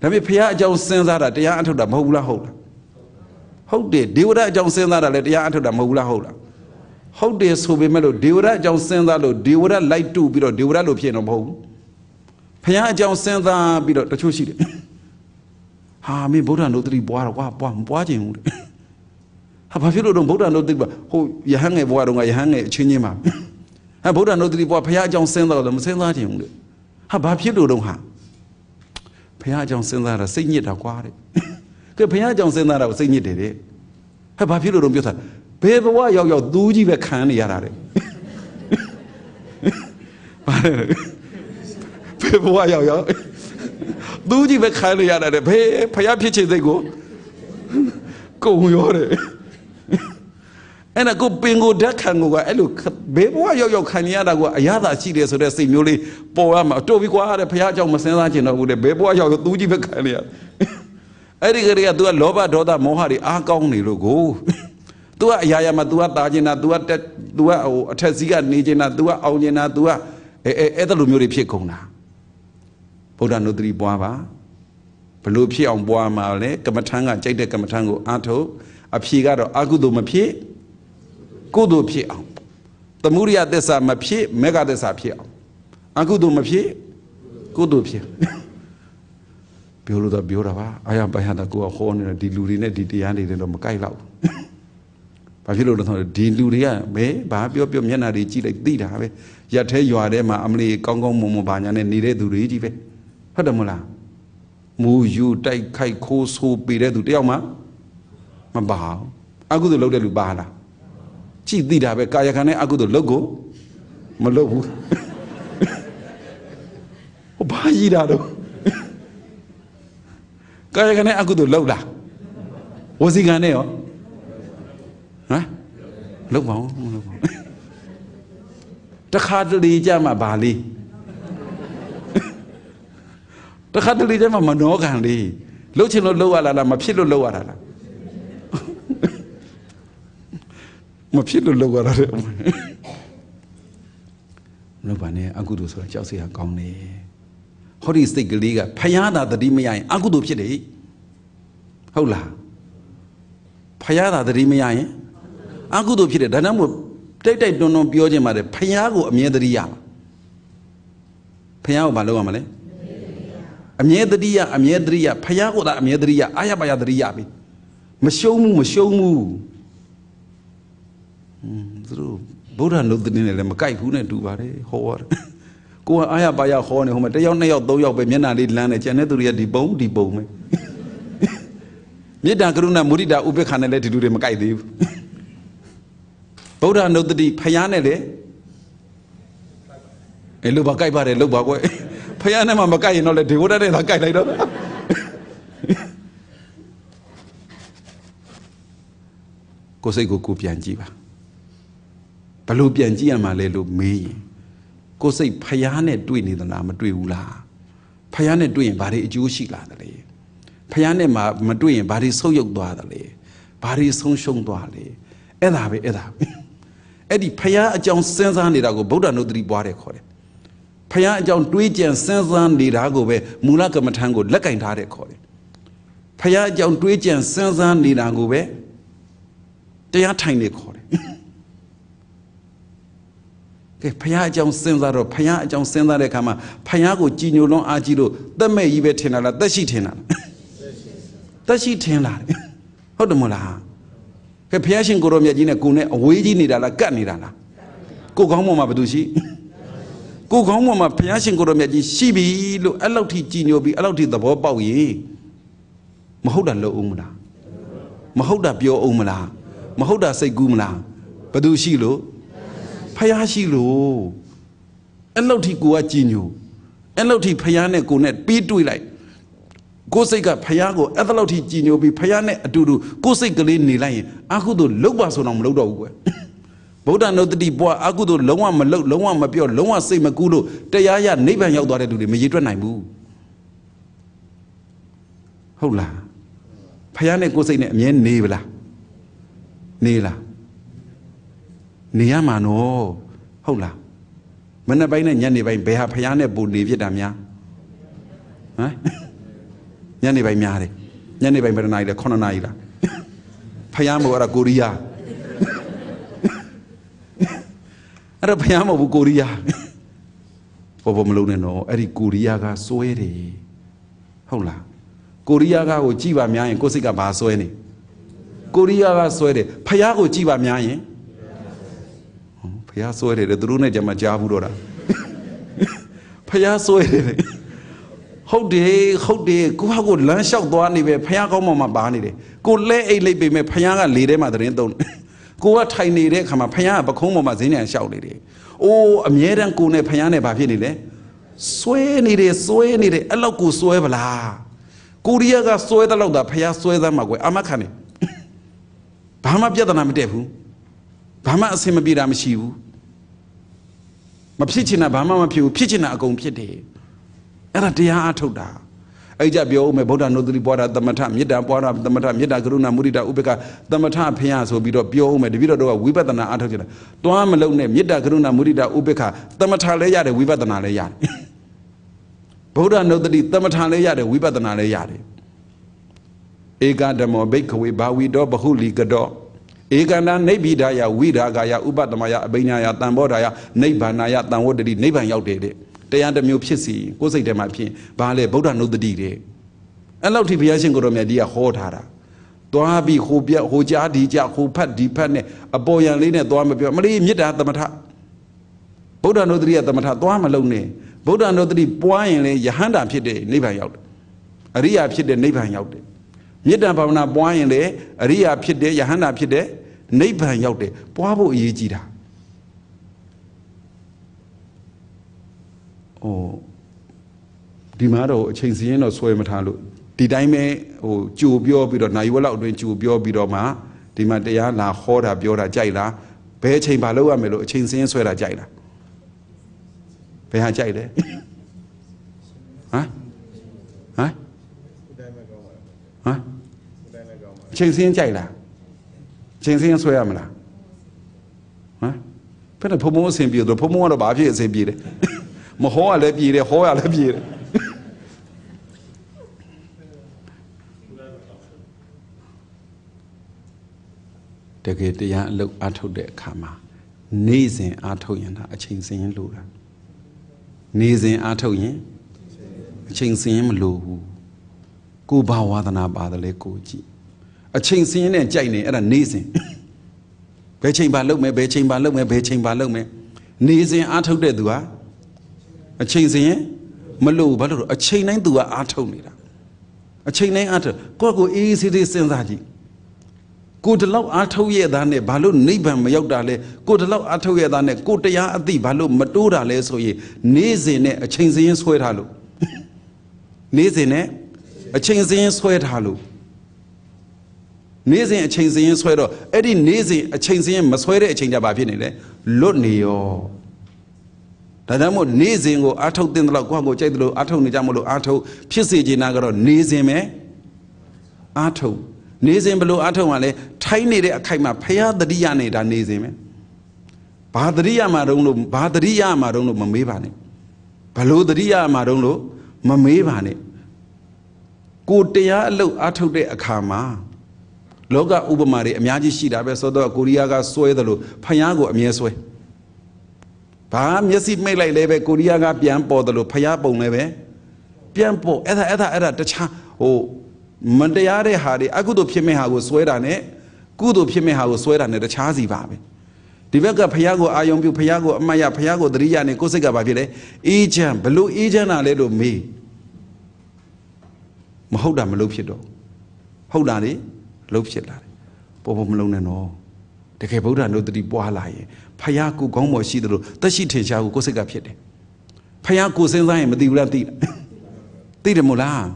ဒါပေမဲ့ဖះအကြောင်းစဉ်းစားတာတရားအထုတ်တာမဟုတ်ဘူးလားဟုတ်လားဟုတ်တယ်ဒေဝရအကြောင်းစဉ်းစားတာလည်းတရားအထုတ်တာမဟုတ်ဘူးလားဟုတ်လား ဟုတ်တယ်ဆိုပေမဲ့လို့ဒေဝရအကြောင်းစဉ်းစားလို့ဒေဝရလိုက်တူပြီးတော့ဒေဝရလို့ဖြစ်ရင်တော့မဟုတ်ဘူးဖះအကြောင်းစဉ်းစားပြီးတော့တချို့ရှိတယ်ဟာမင်းဗုဒ္ဓနုတ္တိပွားတော့ကွာပွားမပွားခြင်းဘူးတဲ့ဟာဘာဖြစ်လို့တော့ဗုဒ္ဓနုတ္တိပွားဟိုယဟန်ငယ်ဘွားတော့ကယဟန်ငယ်အချင်းချင်းပါဟာဗုဒ္ဓနုတ္တိပွားဖះအကြောင်းစဉ်းစားတော့မစဉ်းစားခြင်းဘူးတဲ့ဟာဘာဖြစ်လို့တော့ဟာဖះအကြောင်းစဉ်းစားတာစိတ်ညစ်တာကွာတဲ့ကဲဘုရားကြောင့်စဉ်းစားတာကိုစိတ်ညစ်တယ်တဲ့ဟဲ့ဘာဖြစ်လို့တော့ပြောတာ ဘယ်ဘဝရောက်ရောက်သူကြီးပဲခံနေရတာတဲ့ဘာလဲဘယ်ဘဝရောက်ရောက်သူကြီးပဲခံနေရတာတဲ့ဘယ်ဘုရားဖြစ်ချင်စိတ်ကိုကုံရောတဲ့အဲ့ဒါကိုပင်ကိုဓာတ်ခံကိုကအဲ့လိုဘေးဘဝရောက်ရောက်ခံရတာကအရသာရှိတယ်ဆိုတဲ့စိတ်မျိုးလေးပေါ်ရမှာတို့ပြီကွာတဲ့ဘုရားအကြောင်းမစင်စားကျင်တော့ဘူးတဲ့ဘေးဘဝရောက်ရောက်သူကြီးပဲခံရအဲ့ဒီကလေးက तू ကလောဘဒေါသမောဟတွေအားကောင်းနေလို့ကို तू ကအရာရာမှာ तू ကတာကျင်တာ तू ကတက် तू ကဟိုအထက်စီးကနေကျင်တာ तू ကအောင်ကျင်တာ तू ကအဲအဲအဲ့လိုမျိုးတွေဖြစ်ကုန်တာဗုဒ္ဓနုတ္တိပွားပါဘလို့ဖြစ်အောင်ပွားမှာလဲကမ္မထံကကြိုက်တဲ့ကမ္မထံကိုအားထုတ်အဖြေကတော့အကုသိုလ်မဖြစ်ကုသိုလ်ဖြစ်အောင်သမုဒိယသစ္စာမဖြစ်မေဃသစ္စာဖြစ်အောင်အကုသိုလ်မဖြစ်ကုသိုလ်ဖြစ်ပြောလို့တော့ပြောတာပါအာရပါရတာကိုကဟောနေတာဒီလူတွေနဲ့ဒီတရားတွေတော့မကိုက်တော့ဘာ ဖြစ်လို့လဲဆိုတော့ဒီလူတွေကမဲဘာပြောပြောမျက်နှာတွေကြည့်လိုက်သိတာပဲရက်သေးရွာထဲမှာအမလီကောင်းကောင်းမွန်မွန်ဘာညာနဲ့နေတဲ့သူတွေကြီးပဲဟုတ်တယ်မလားမူယူတိုက်ခိုက်ခိုးဆိုးပေတဲ့သူတယောက်မှမပါဘူးအကုသိုလ်လုပ်တဲ့လူပါလားကြည့်သိတာပဲကာယကံနဲ့အကုသိုလ်လုပ်ကိုမလုပ်ဘူးဟိုဘာကြီးတာတော့ကာယကံနဲ့အကုသိုလ်လုပ်လားဝစီကံနဲ့ရောဟမ် လုပ်ပါဦးမလုပ်ပါဘူးတခါတလေကြမှာဗာလေးတခါတလေကြမှာမနောကံလေးလှုပ်ချင်လို့လှုပ်ရလားလားမဖြစ်လို့လှုပ်ရတာလားမဖြစ်လို့လှုပ်ရတာတဲ့လောပါနဲ့အကုသိုလ်ဆိုတာကြောက်စရာကောင်းတယ်ဟောဒီစိတ်ကလေးကဖယားတာတတိမရရင်အကုသိုလ်ဖြစ်တယ်ဟုတ်လားဖယားတာတတိမရရင် အကုသိုလ်ဖြစ်တယ်ဒါကြောင့်မို့တိတ်တိတ်တွန်းတွန်းပြောခြင်းပါတယ်ဖယားကိုအမြဲတည်းရပါဖယားကိုမလုပ်ရမလဲအမြဲတည်းရအမြဲတည်းရဖယားကိုသာအမြဲတည်းရအာရပါရတည်းရပြီမရှုံးမှုမရှုံးမှုอืมသူတို့ဗုဒ္ဓနုဒ္ဒင်းနဲ့လည်းမကြိုက်ဘူးနဲ့တူပါတယ်ဟောရတယ်ကိုကအာရပါရဟောနေဟိုမှာတယောက်နှစ်ယောက်သုံးယောက်ပဲမျက်နှာလေးလမ်းနေကျန်တဲ့သူတွေကဒီပုံဒီပုံပဲမေတ္တာကရုဏာမုဒိတာဥပေက္ခနဲ့လည်းဒီလူတွေမကြိုက်သေးဘူး ဗုဒ္ဓနုဒ္ဒတိဖယားနဲ့လေအဲလို့ပါကြိုက်ပါတယ်လို့ပါကွယ်ဖယားနဲ့မှမကြိုက်ရင်တော့လေဒေဝဒနဲ့သာကြိုက်လိုက်တော့ကိုစိတ်ကိုကိုပြန်ကြည့်ပါဘလို့ပြန်ကြည့်ရမှာလဲလို့မေးရင်ကိုစိတ်ဖယားနဲ့တွေ့နေသလားမတွေ့ဘူးလားဖယားနဲ့တွေ့ရင်ဘာတွေအကျိုးရှိလာသလဲဖယားနဲ့မှမတွေ့ရင်ဘာတွေဆုပ်ယုပ်သွားသလဲဘာတွေဆုံးရှုံးသွားလဲအဲ့ဒါပဲအဲ့ဒါပဲ အဲ့ဒီဖယားအကြောင်းစဉ်းစားနေတာကိုဗုဒ္ဓနုတ္တိပွားတယ်ခေါ်တယ်ဖယားအကြောင်းတွေးကြံစဉ်းစားနေတာကိုပဲမူလကမ္မထံကိုလက်ကင်ထားတယ်ခေါ်တယ်ဖယားအကြောင်းတွေးကြံစဉ်းစားနေတာကိုပဲတရားထိုင်နေခေါ်တယ်ကဲဖယားအကြောင်းစဉ်းစားတော့ဖယားအကြောင်းစဉ်းစားတဲ့အခါမှာဖယားကိုကြည်ညိုလွန်းအားကြီးလို့တက်မဲ့ကြီးပဲထင်တာလားတက်ရှိထင်တာလားတက်ရှိထင်လာတယ်ဟုတ်တယ်မလား ကဲဖယားရှင်ကိုရောမြတ်ကြီးနဲ့ကိုနဲ့အဝေးကြီးနေတာလားကတ်နေတာလားကိုကောင်းပေါ်မှာဘယ်သူရှိကိုကောင်းပေါ်မှာဖယားရှင်ကိုရောမြတ်ကြီးရှိပြီလို့အဲ့လောက်ထိကြည်ညိုပြီးအဲ့လောက်ထိသဘောပေါက်ရင်မဟုတ်တာလုပ်အောင်မလားမဟုတ်တာပြောအောင်မလားမဟုတ်တာစိတ်ကူးမလားဘယ်သူရှိလို့ဖယားရှိလို့အဲ့လောက်ထိကိုကကြည်ညိုအဲ့လောက်ထိဖယားနဲ့ကိုနဲ့ပြီးတွေ့လိုက် ကိုယ်စိတ်ကဖယားကိုအဲ့လောက်ထိကြည်ညိုပြီးဖယားနဲ့အတူတူကိုယ်စိတ်ကလေးနေလိုက်ရင်အာဟုတို့လောက်ပါဆိုတော့မလောက်တော့ဘူးကွယ်ဗုဒ္ဓနုတ္တိဘွားအာဟုတို့လုံးဝမလောက်လုံးဝမပြောလုံးဝစိတ်မကူးလို့တရားရနိဗ္ဗာန်ရောက်သွားတဲ့လူတွေမရေတွက်နိုင်ဘူးဟုတ်လားဖယားနဲ့ကိုယ်စိတ်နဲ့အမြဲနေပလားနေလားနေရမှာနော်ဟုတ်လားမနေ့ပိုင်းနဲ့ညနေပိုင်းဘယ်ဟာဖယားနဲ့ပူနေဖြစ်တာများဟမ် ညနေပိုင်းများတယ်ညနေပိုင်းဘယ်နှနာရီလဲ9နာရီလားဖယားမို့အဲ့ဒါကိုရီးယားအဲ့ဒါဖယားမဟုတ်ဘူးကိုရီးယားဘောဘောမလုံးနဲ့နော်အဲ့ဒီကိုရီးယားကစွဲတယ်ဟုတ်လားကိုရီးယားကကိုကြည်ပါများရင်ကိုစိတ်ကဘာစွဲနေကိုရီးယားကစွဲတယ်ဖယားကိုကြည်ပါများရင်ဖယားစွဲတယ်သူတို့နဲ့ကြမှာကြားဘူးတော့တာဖယားစွဲတယ် ဟုတ်တယ်ဟုတ်တယ်ကိုဟာကိုလမ်းလျှောက်သွားနေပဲဖယားကောင်းမှမပါနေတယ်ကိုလဲအိတ်လိုက်ပေမဲ့ဖယားကလေထဲမှာသတင်းသုံးကိုကထိုင်နေတဲ့အခါမှာဖယားကပခုံးပေါ်မှာဈေးညံလျှောက်နေတယ်အိုးအမြဲတမ်းကိုနဲ့ဖယားနဲ့ဘာဖြစ်နေလဲစွဲနေတယ်စွဲနေတယ်အဲ့လောက်ကိုစွဲပလားကိုရီးယားကစွဲတဲ့လောက်သာဖယားစွဲသမ်းမှာကွယ်အမခံနေဘာမှပြဿနာမတက်ဘူးဘာမှအဆင်မပြေတာမရှိဘူးမဖြစ်ချင်တာဘာမှမဖြစ်ဘူးဖြစ်ချင်တာအကုန်ဖြစ်တယ် အဲ့ဒါတရားအထုတ်တာအဲ့ကြပြောဦးမယ်ဗုဒ္ဓနုဒတိပွားတာသမထမေတ္တာပွားတာသမထမေတ္တာကရုဏာမုဒိတာဥပေက္ခသမထဖျားဆိုပြီးတော့ပြောဦးမယ်တပည့်တော်တို့ကဝိပဿနာအထုတ်ကြတာတွားမလုံးနဲ့မေတ္တာကရုဏာမုဒိတာဥပေက္ခသမထလည်းရတယ်ဝိပဿနာလည်းရတယ်ဗုဒ္ဓနုဒတိသမထလည်းရတယ်ဝိပဿနာလည်းရတယ်ဧကဓမ္မောဘိက္ခဝေဘာဝီတောဘဟုလီကတောဧကန္တနိဗ္ဗိဒာယဝိရာဂာယဥပတ္တမယအဘိညာယတံဘောဓာယနိဗ္ဗာနာယတံဝတ္တိနိဗ္ဗာန်ရောက်တယ်တဲ့ တရားတစ်မျိုးဖြစ်စီကိုယ်စိတ်ထဲမှာဖြစ်ဘာလဲဗုဒ္ဓနုဒတိတဲ့အဲ့လောက်ထိဘုရားရှင်ကိုရောမြတ်ကြီးကဟောထားတာသွားပြီးဟိုပြဟိုကြားဒီကြဟိုဖတ်ဒီဖတ်နဲ့အပေါ်ယံလေးနဲ့သွားမပြောမလေးမေတ္တာသမထဗုဒ္ဓနုဒတိကသမထသွားမလုံးနဲ့ဗုဒ္ဓနုဒတိပွားရင်လေယဟန္တာဖြစ်တဲ့နိဗ္ဗာန်ရောက်တယ်အရိယာဖြစ်တဲ့နိဗ္ဗာန်ရောက်တယ်မေတ္တာဘာဝနာပွားရင်လေအရိယာဖြစ်တဲ့ယဟန္တာဖြစ်တဲ့နိဗ္ဗာန်ရောက်တယ်ပွားဖို့အရေးကြီးတာ ဟိုဒီမှာတော့အချိန်စင်းတော့ဆွဲမထားလို့ဒီတိုင်းပဲဟိုကြိုပြောပြီးတော့နိုင်ဝက်လောက်အတွင်းကြိုပြောပြီးတော့မှဒီမှာတရားလာဟောတာပြောတာကြိုက်လားဘယ်အချိန်ဘာလုပ်ရမယ်လို့အချိန်စင်းဆွဲတာကြိုက်လားဘယ်ဟာကြိုက်လဲဟမ်ဟမ်ဟမ်အချိန်စင်းကြိုက်လားအချိန်စင်းဆွဲရမလားဟမ်ဖက်နဲ့ဖုံဖုံအဆင်ပြေတော့ဖုံဖုံကတော့ဘာဖြစ်အဆင်ပြေတယ် မဟောရလည်းပြေတယ်ဟောရလည်းပြေတယ်တကယ်တရားအလုပ်အားထုတ်တဲ့အခါမှာနေ့စဉ်အားထုတ်ရင်ဒါအချိန်စင်းလို့တာနေ့စဉ်အားထုတ်ရင်အချိန်စင်းမလို့ဘူးကိုဘာဝါသနာပါတယ်လေကိုကြည့်အချိန်စင်းနဲ့ကြိုက်နေအဲ့ဒါနေ့စဉ်ဘယ်ချိန်ပါလုပ်မယ်ဘယ်ချိန်ပါလုပ်မယ်ဘယ်ချိန်ပါလုပ်မယ်နေ့စဉ်အားထုတ်တဲ့သူဟာ အချိန်စင်းမလို့ဘာလို့အချိန်တိုင်းသူကအားထုတ်နေတာအချိန်တိုင်းအားထုတ်ကိုယ့်ကိုအေးအေးဆေးဆေးစဉ်းစားကြည့်ကိုတလောက်အားထုတ်ရတာနဲ့ဘာလို့နိဗ္ဗာန်မရောက်တာလဲကိုတလောက်အားထုတ်ရတာနဲ့ကိုတရားအသိဘာလို့မတိုးတာလဲဆိုရင်နေ့စဉ်နဲ့အချိန်စင်းဆွဲထားလို့နေ့စဉ်နဲ့အချိန်စင်းဆွဲထားလို့နေ့စဉ်အချိန်စင်းဆွဲတော့အဲ့ဒီနေ့စဉ်အချိန်စင်းမဆွဲတဲ့အချိန်ကြဘာဖြစ်နေလဲလွတ်နေရော ဒါကြောင့်မို့နေ့စဉ်ကိုအားထုတ်တဲ့လောက်ကိုယ့်ကိုကြိုက်တယ်လို့အားထုတ်နေကြမလို့အားထုတ်ဖြစ်စေချင်တာကတော့နေ့စဉ်ပဲအားထုတ်နေစဉ်ဘလို့အထုံးမှလဲထိုင်းနေတဲ့အခိုက်မှာဖရာတတိယနေတာနေစဉ်ပဲဘာတတိယမှာတုံးလို့ဘာတတိယမှာတုံးလို့မမေးပါနဲ့ဘလို့တတိယမှာတုံးလို့မမေးပါနဲ့ကိုတရားအလုပ်အထုတ်တဲ့အခါမှာလောကဥပမာတွေအများကြီးရှိတာပဲဆိုတော့ကိုရီးယားကစွဲတယ်လို့ဖယားကိုအမြဲစွဲ ဘာမျက်စိမိတ်လိုက်လဲပဲကိုရီးယားကပြန်ပေါ်တယ်လို့ဖယားပုံလဲပဲပြန်ပေါ်အဲ့ဒါအဲ့ဒါအဲ့ဒါတခြားဟိုမတရားတဲ့ဟာတွေအကုသိုလ်ဖြစ်မဲ့ဟာကိုစွဲတာနဲ့ကုသိုလ်ဖြစ်မဲ့ဟာကိုစွဲတာနဲ့တခြားစီပါပဲဒီဘက်ကဖះကိုအာယုံပြုဖះကိုအမတ်ရဖះကိုတရိယာနဲ့ကိုယ်စိတ်ကဘာဖြစ်လဲအေးချမ်းဘလို့အေးချမ်းတာလဲလို့မေးမဟုတ်တာမလုပ်ဖြစ်တော့ဟုတ်တာလေလုပ်ဖြစ်လာတယ်ပေါ်ပေါ်မလုံးနဲ့နော် တကယ်ဗုဒ္ဓနုတ္တိပွားလာရင်ဖះကိုကောင်းမော်ရှိတယ်လို့တက်ရှိထင်ရှားကိုကိုယ်စိတ်ကဖြစ်တယ်ဖះကိုစဉ်းစားရင်မသိဘူးလားသိသိတယ်မို့လား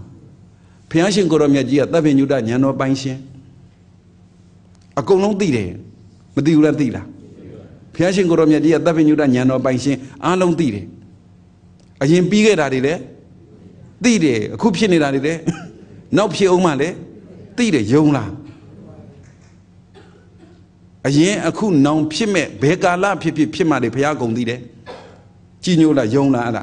ဘုရားရှင်ကိုရောမြတ်ကြီးကတပ်ပင်ညုတဉာဏ်တော်ပိုင်းရှင်အကုန်လုံးသိတယ်မသိဘူးလားသိလားဘုရားရှင်ကိုရောမြတ်ကြီးကတပ်ပင်ညုတဉာဏ်တော်ပိုင်းရှင်အားလုံးသိတယ်အရင်ပြီးခဲ့တာတွေလည်းသိတယ်အခုဖြစ်နေတာတွေလည်းနောက်ဖြစ်အောင်မှလည်းသိတယ်ယုံလား အရင်အခုနောင်ဖြစ်မဲ့ဘယ်ကာလဖြစ်ဖြစ်ဖြစ်မှတွေဘုရားကုံသိတယ်ကြည်ညိုလားယုံလားအဲ့ဒါ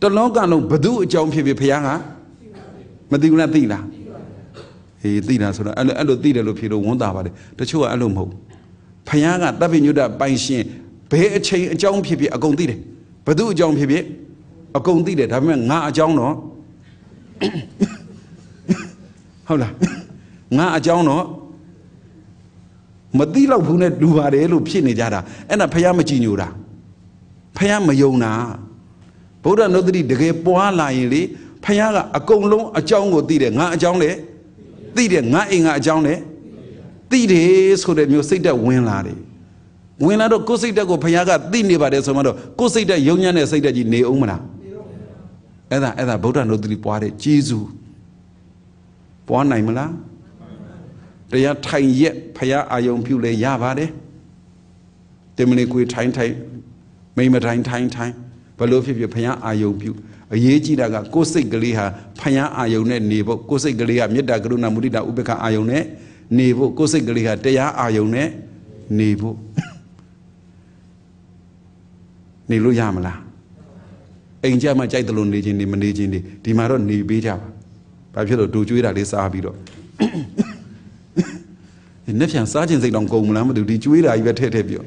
တလောကလုံးဘ ᱹ အကြောင်းဖြစ်ဖြစ်ဘုရားကမသိဘူးလားသိလားဟေးသိတာဆိုတော့အဲ့လိုအဲ့လိုသိတယ်လို့ဖြေလို့ဝန်တာပါတယ်တချို့ကအဲ့လိုမဟုတ်ဘုရားကတပ်ပိညုတပိုင်ရှင်ဘယ်အချိန်အကြောင်းဖြစ်ဖြစ်အကုန်သိတယ်ဘ ᱹ အကြောင်းဖြစ်ဖြစ်အကုန်သိတယ်ဒါပေမဲ့ငါအကြောင်းတော့ဟုတ်လားငါအကြောင်းတော့ မသိတော့ဘူးနဲ့လူပါတယ်လို့ဖြစ်နေကြတာအဲ့ဒါဘုရားမကြည်ညိုတာဘုရားမယုံတာဗုဒ္ဓနုဒတိတကယ်ပွားလာရင်လေဖခင်ကအကုန်လုံးအကြောင်းကိုသိတယ်ငါအကြောင်းလေသိတယ်ငါအိမ်ကအကြောင်းလေသိတယ်ဆိုတဲ့မျိုးစိတ်သက်ဝင်လာတယ်ဝင်လာတော့ကိုယ်စိတ်သက်ကိုဖခင်ကသိနေပါတယ်ဆိုမှတော့ကိုယ်စိတ်သက်ယုံညံ့တဲ့စိတ်သက်ကြီးနေအောင်မလားအဲ့ဒါအဲ့ဒါဗုဒ္ဓနုဒတိပွားတဲ့ဂျေဇုပွားနိုင်မလား တရားထိုင်ရက်ဖရာအာယုံပြုလဲရပါတယ်တင်မနေကိုထိုင်ထိုင်မိမထိုင်ထိုင်ထိုင်ဘလို့ဖြစ်ဖြစ်ဖရာအာယုံပြုအရေးကြီးတာကကိုယ်စိတ်ကလေးဟာဖယားအာယုံနဲ့နေဖို့ကိုယ်စိတ်ကလေးကမေတ္တာကရုဏာမုဒိတာဥပေက္ခအာယုံနဲ့နေဖို့ကိုယ်စိတ်ကလေးဟာတရားအာယုံနဲ့နေဖို့နေလို့ရမလားအိမ်ကြမှာကြိုက်တယ်လို့နေခြင်းနေမနေခြင်းနေဒီမှာတော့နေပေးကြပါဘာဖြစ်လို့ဒူကျွေးတာလေးစားပြီးတော့ဒီ နှစ်ပြန်စားခြင်းစိတ်တောင်ကုန်မလားမသိဘူးဒီကျွေးတာကြီးပဲထဲ့ထဲ့ပြော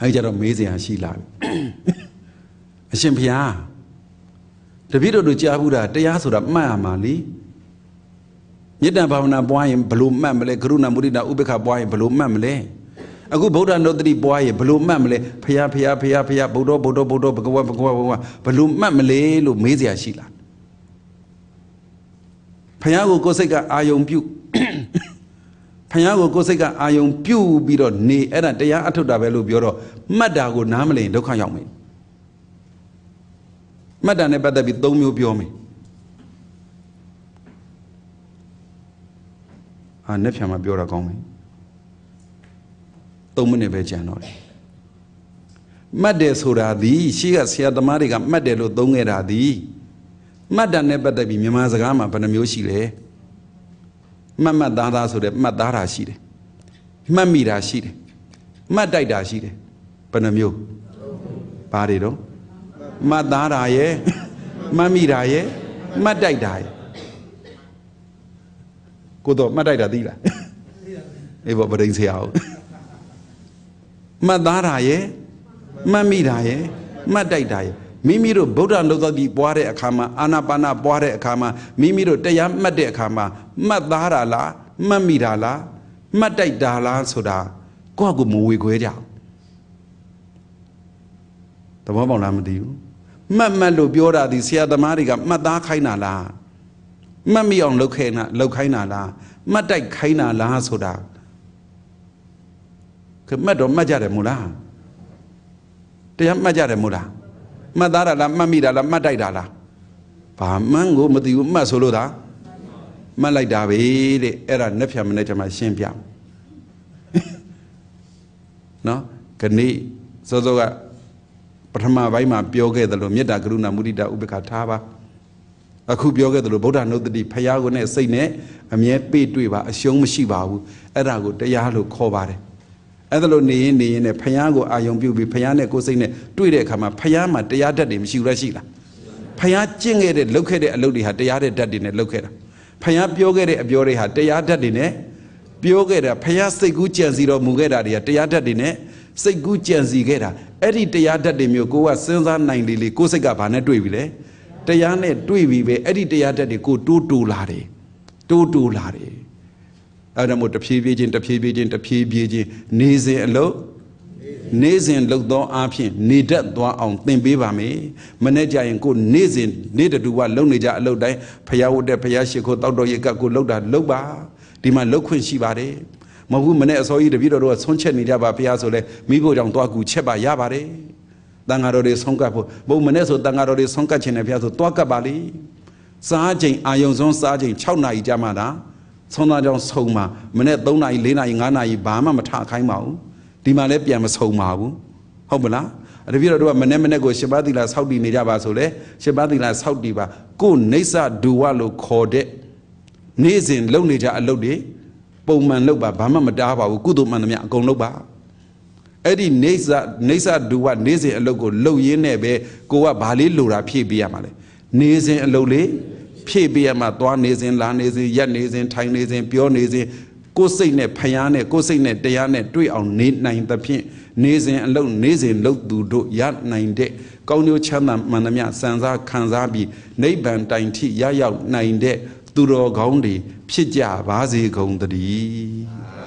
အဲဒီကြတော့မေးစရာရှိလာပြီအရှင်ဘုရားတပည့်တော်တို့ကြားဘူးတာတရားဆိုတာမှတ်ရမှာလीမေတ္တာဘာဝနာပွားရင်ဘလို့မှတ်မလဲကရုဏာမုဒိတာဥပေက္ခပွားရင်ဘလို့မှတ်မလဲအခုဗုဒ္ဓနုတ္တိပွားရင်ဘလို့မှတ်မလဲဖယားဖယားဖယားဖယားဗုဒ္ဓဗုဒ္ဓဗုဒ္ဓဘဂဝါဘဂဝါဘဂဝါဘလို့မှတ်မလဲလို့မေးစရာရှိလားဖယားကိုကိုယ်စိတ်ကအာယုံပြုတ် ဖယားကိုကိုယ်စိတ်ကအာယုံပြုတ်ပြီးတော့နေအဲ့ဒါတရားအထုတ်တာပဲလို့ပြောတော့မှတ်တာကိုနားမလည်ဒုက္ခရောက်မယ်မှတ်တာနဲ့ပတ်သက်ပြီး၃မျိုးပြောမယ်အာနဲ့ဖြံမှာပြောတာကောင်းမယ်၃မိနစ်ပဲကြံတော့တယ်မှတ်တယ်ဆိုတာဒီရှေ့ကဆရာသမားတွေကမှတ်တယ်လို့သုံးခဲ့တာဒီမှတ်တာနဲ့ပတ်သက်ပြီးမြန်မာစကားမှာဘယ်နှမျိုးရှိလဲ မှတ်မှတ်သားသားဆိုတဲ့မှတ်သားတာရှိတယ်မှတ်မိတာရှိတယ်မှတ်တိုက်တာရှိတယ်ဘယ်နှမျိုးဘာတွေတော့မှတ်သားတာရဲ့မှတ်မိတာရဲ့မှတ်တိုက်တာရဲ့ကိုတော့မှတ်တိုက်တာသိလားအေးဘောပဒိန်ဆရာဟုတ်မှတ်သားတာရဲ့မှတ်မိတာရဲ့မှတ်တိုက်တာရဲ့ မိမိတို့ဗုဒ္ဓလုသတိပွားတဲ့အခါမှာအာနာပါနာပွားတဲ့အခါမှာမိမိတို့တရားမှတ်တဲ့အခါမှာမှတ်သားတာလားမှတ်မိတာလားမှတ်တိုက်တာလားဆိုတာကိုယ့်အကူမဝေခွဲကြဘူးသဘောပေါက်လားမသိဘူးမှတ်မှတ်လို့ပြောတာဒီဆရာသမားတွေကမှတ်သားခိုင်းတာလားမှတ်မိအောင်လုပ်ခဲနာလုပ်ခိုင်းတာလားမှတ်တိုက်ခိုင်းတာလားဆိုတာကမှတ်တော့မှတ်ကြတယ်မို့လားတရားမှတ်ကြတယ်မို့လား မှတ်သားတာလားမှတ်မိတာလားမှတ်တိုက်တာလားဘာမှန်းကိုမသိဘူးမှတ်ဆိုလို့သာမှတ်လိုက်တာပဲတဲ့အဲ့ဒါနှစ်ဖြတ်မနေ့ကျမှရှင်းပြနော်ခဏိစောစောကပထမပိုင်းမှာပြောခဲ့သလိုမေတ္တာကရုဏာမုဒိတာဥပေက္ခထားပါအခုပြောခဲ့သလိုဗုဒ္ဓနုတ္တိဖရာကိုနဲ့စိတ်နဲ့အမြဲပေ့တွေ့ပါအရှုံးမရှိပါဘူးအဲ့ဒါကိုတရားလို့ခေါ်ပါတယ် အဲ့ဒါလို့နေရင်နေရင်နဲ့ဖယားကိုအာယုံပြုပြီးဖယားနဲ့ကိုယ်စိတ်နဲ့တွေ့တဲ့အခါမှာဖယားမှာတရားဓာတ်တွေမရှိဘူးလားရှိလားဖယားကျင့်ခဲ့တဲ့လုပ်ခဲ့တဲ့အလုပ်တွေဟာတရားတဲ့ဓာတ်တွေနဲ့လုပ်ခဲ့တာဖယားပြောခဲ့တဲ့အပြောတွေဟာတရားဓာတ်တွေနဲ့ပြောခဲ့တာဖယားစိတ်ကူးကြံစီတော်မူခဲ့တာတွေကတရားဓာတ်တွေနဲ့စိတ်ကူးကြံစီခဲ့တာအဲ့ဒီတရားဓာတ်တွေမျိုးကိုကစဉ်းစားနိုင်လေလေကိုယ်စိတ်ကဘာနဲ့တွေ့ပြီလဲတရားနဲ့တွေ့ပြီပဲအဲ့ဒီတရားဓာတ်တွေကိုတိုးတိုးလာတယ်တိုးတိုးလာတယ် အဲ့ဒါမို့တဖြည်းဖြည်းချင်းတဖြည်းဖြည်းချင်းတဖြည်းဖြည်းချင်းနေစဉ်အလုပ်နေစဉ်လှုပ်သောအားဖြင့်နေတတ်သွားအောင်သင်ပေးပါမယ်မနေ့ကျရင်ကိုနေစဉ်နေတတူကလုံနေကြအလုပ်တိုင်းဖျားဝတ်တဲ့ဖျားရှိခိုးတောက်တော်ရက်ကကိုလှုပ်တာလှုပ်ပါဒီမှာလှုပ်ခွင့်ရှိပါတယ်မဟုတ်ဘူးမနေ့အစောကြီးတပည့်တော်တို့ကဆုံးချက်နေကြပါဖျားဆိုလဲမိဖို့ကြောင့်သွားကူချက်ပါရပါတယ်တန်ဃာတော်တွေဆုံးကပ်ဖို့ဘုံမနေ့ဆိုတန်ဃာတော်တွေဆုံးကပ်ခြင်းနဲ့ဖျားဆိုသွားကပ်ပါလေစားချိန်အာယုံဆုံးစားချိန်6နာရီကြာမှလား ဆုံးသားကြောင့်ဆုံးမှာမနေ့3နာရီ4နာရီ5နာရီဘာမှမထခိုင်းပါဘူးဒီမှာလည်းပြန်မဆုံးပါဘူးဟုတ်မလားတပည့်တော်တို့ကမနေ့မနေ့ကိုရှင်ပါသီလာဆောက်တည်နေကြပါဆိုလေရှင်ပါသီလာဆောက်တည်ပါကိုနေဆဒူဝလို့ခေါ်တဲ့နေ့စဉ်လုပ်နေကြအလုပ်တွေပုံမှန်လုပ်ပါဘာမှမတားပါဘူးကုသိုလ်မှန်သမျှအကုန်လုပ်ပါအဲ့ဒီနေဆနေဆဒူဝနေ့စဉ်အလုပ်ကိုလုပ်ရင်းနဲ့ပဲကိုကဘာလေးလိုတာဖြည့်ပေးရမှာလဲနေစဉ်အလုပ်လေး ဖြည့်ပေးရမှာသွားနေစဉ်လာနေစဉ်ရက်နေစဉ်ထိုင်နေစဉ်ပြောနေစဉ်ကိုယ်စိတ်နဲ့ဖျားနဲ့ကိုယ်စိတ်နဲ့တရားနဲ့တွေ့အောင်နေနိုင်သဖြင့်နေစဉ်အလုံးနေစဉ်လှုပ်သူတို့ရနိုင်တဲ့ကောင်းကျိုးချမ်းသာမှန်သမျှစံစားခံစားပြီးနိဗ္ဗာန်တိုင်ထိရရောက်နိုင်တဲ့သူတော်ကောင်းတွေဖြစ်ကြပါစေကုန်သတည်း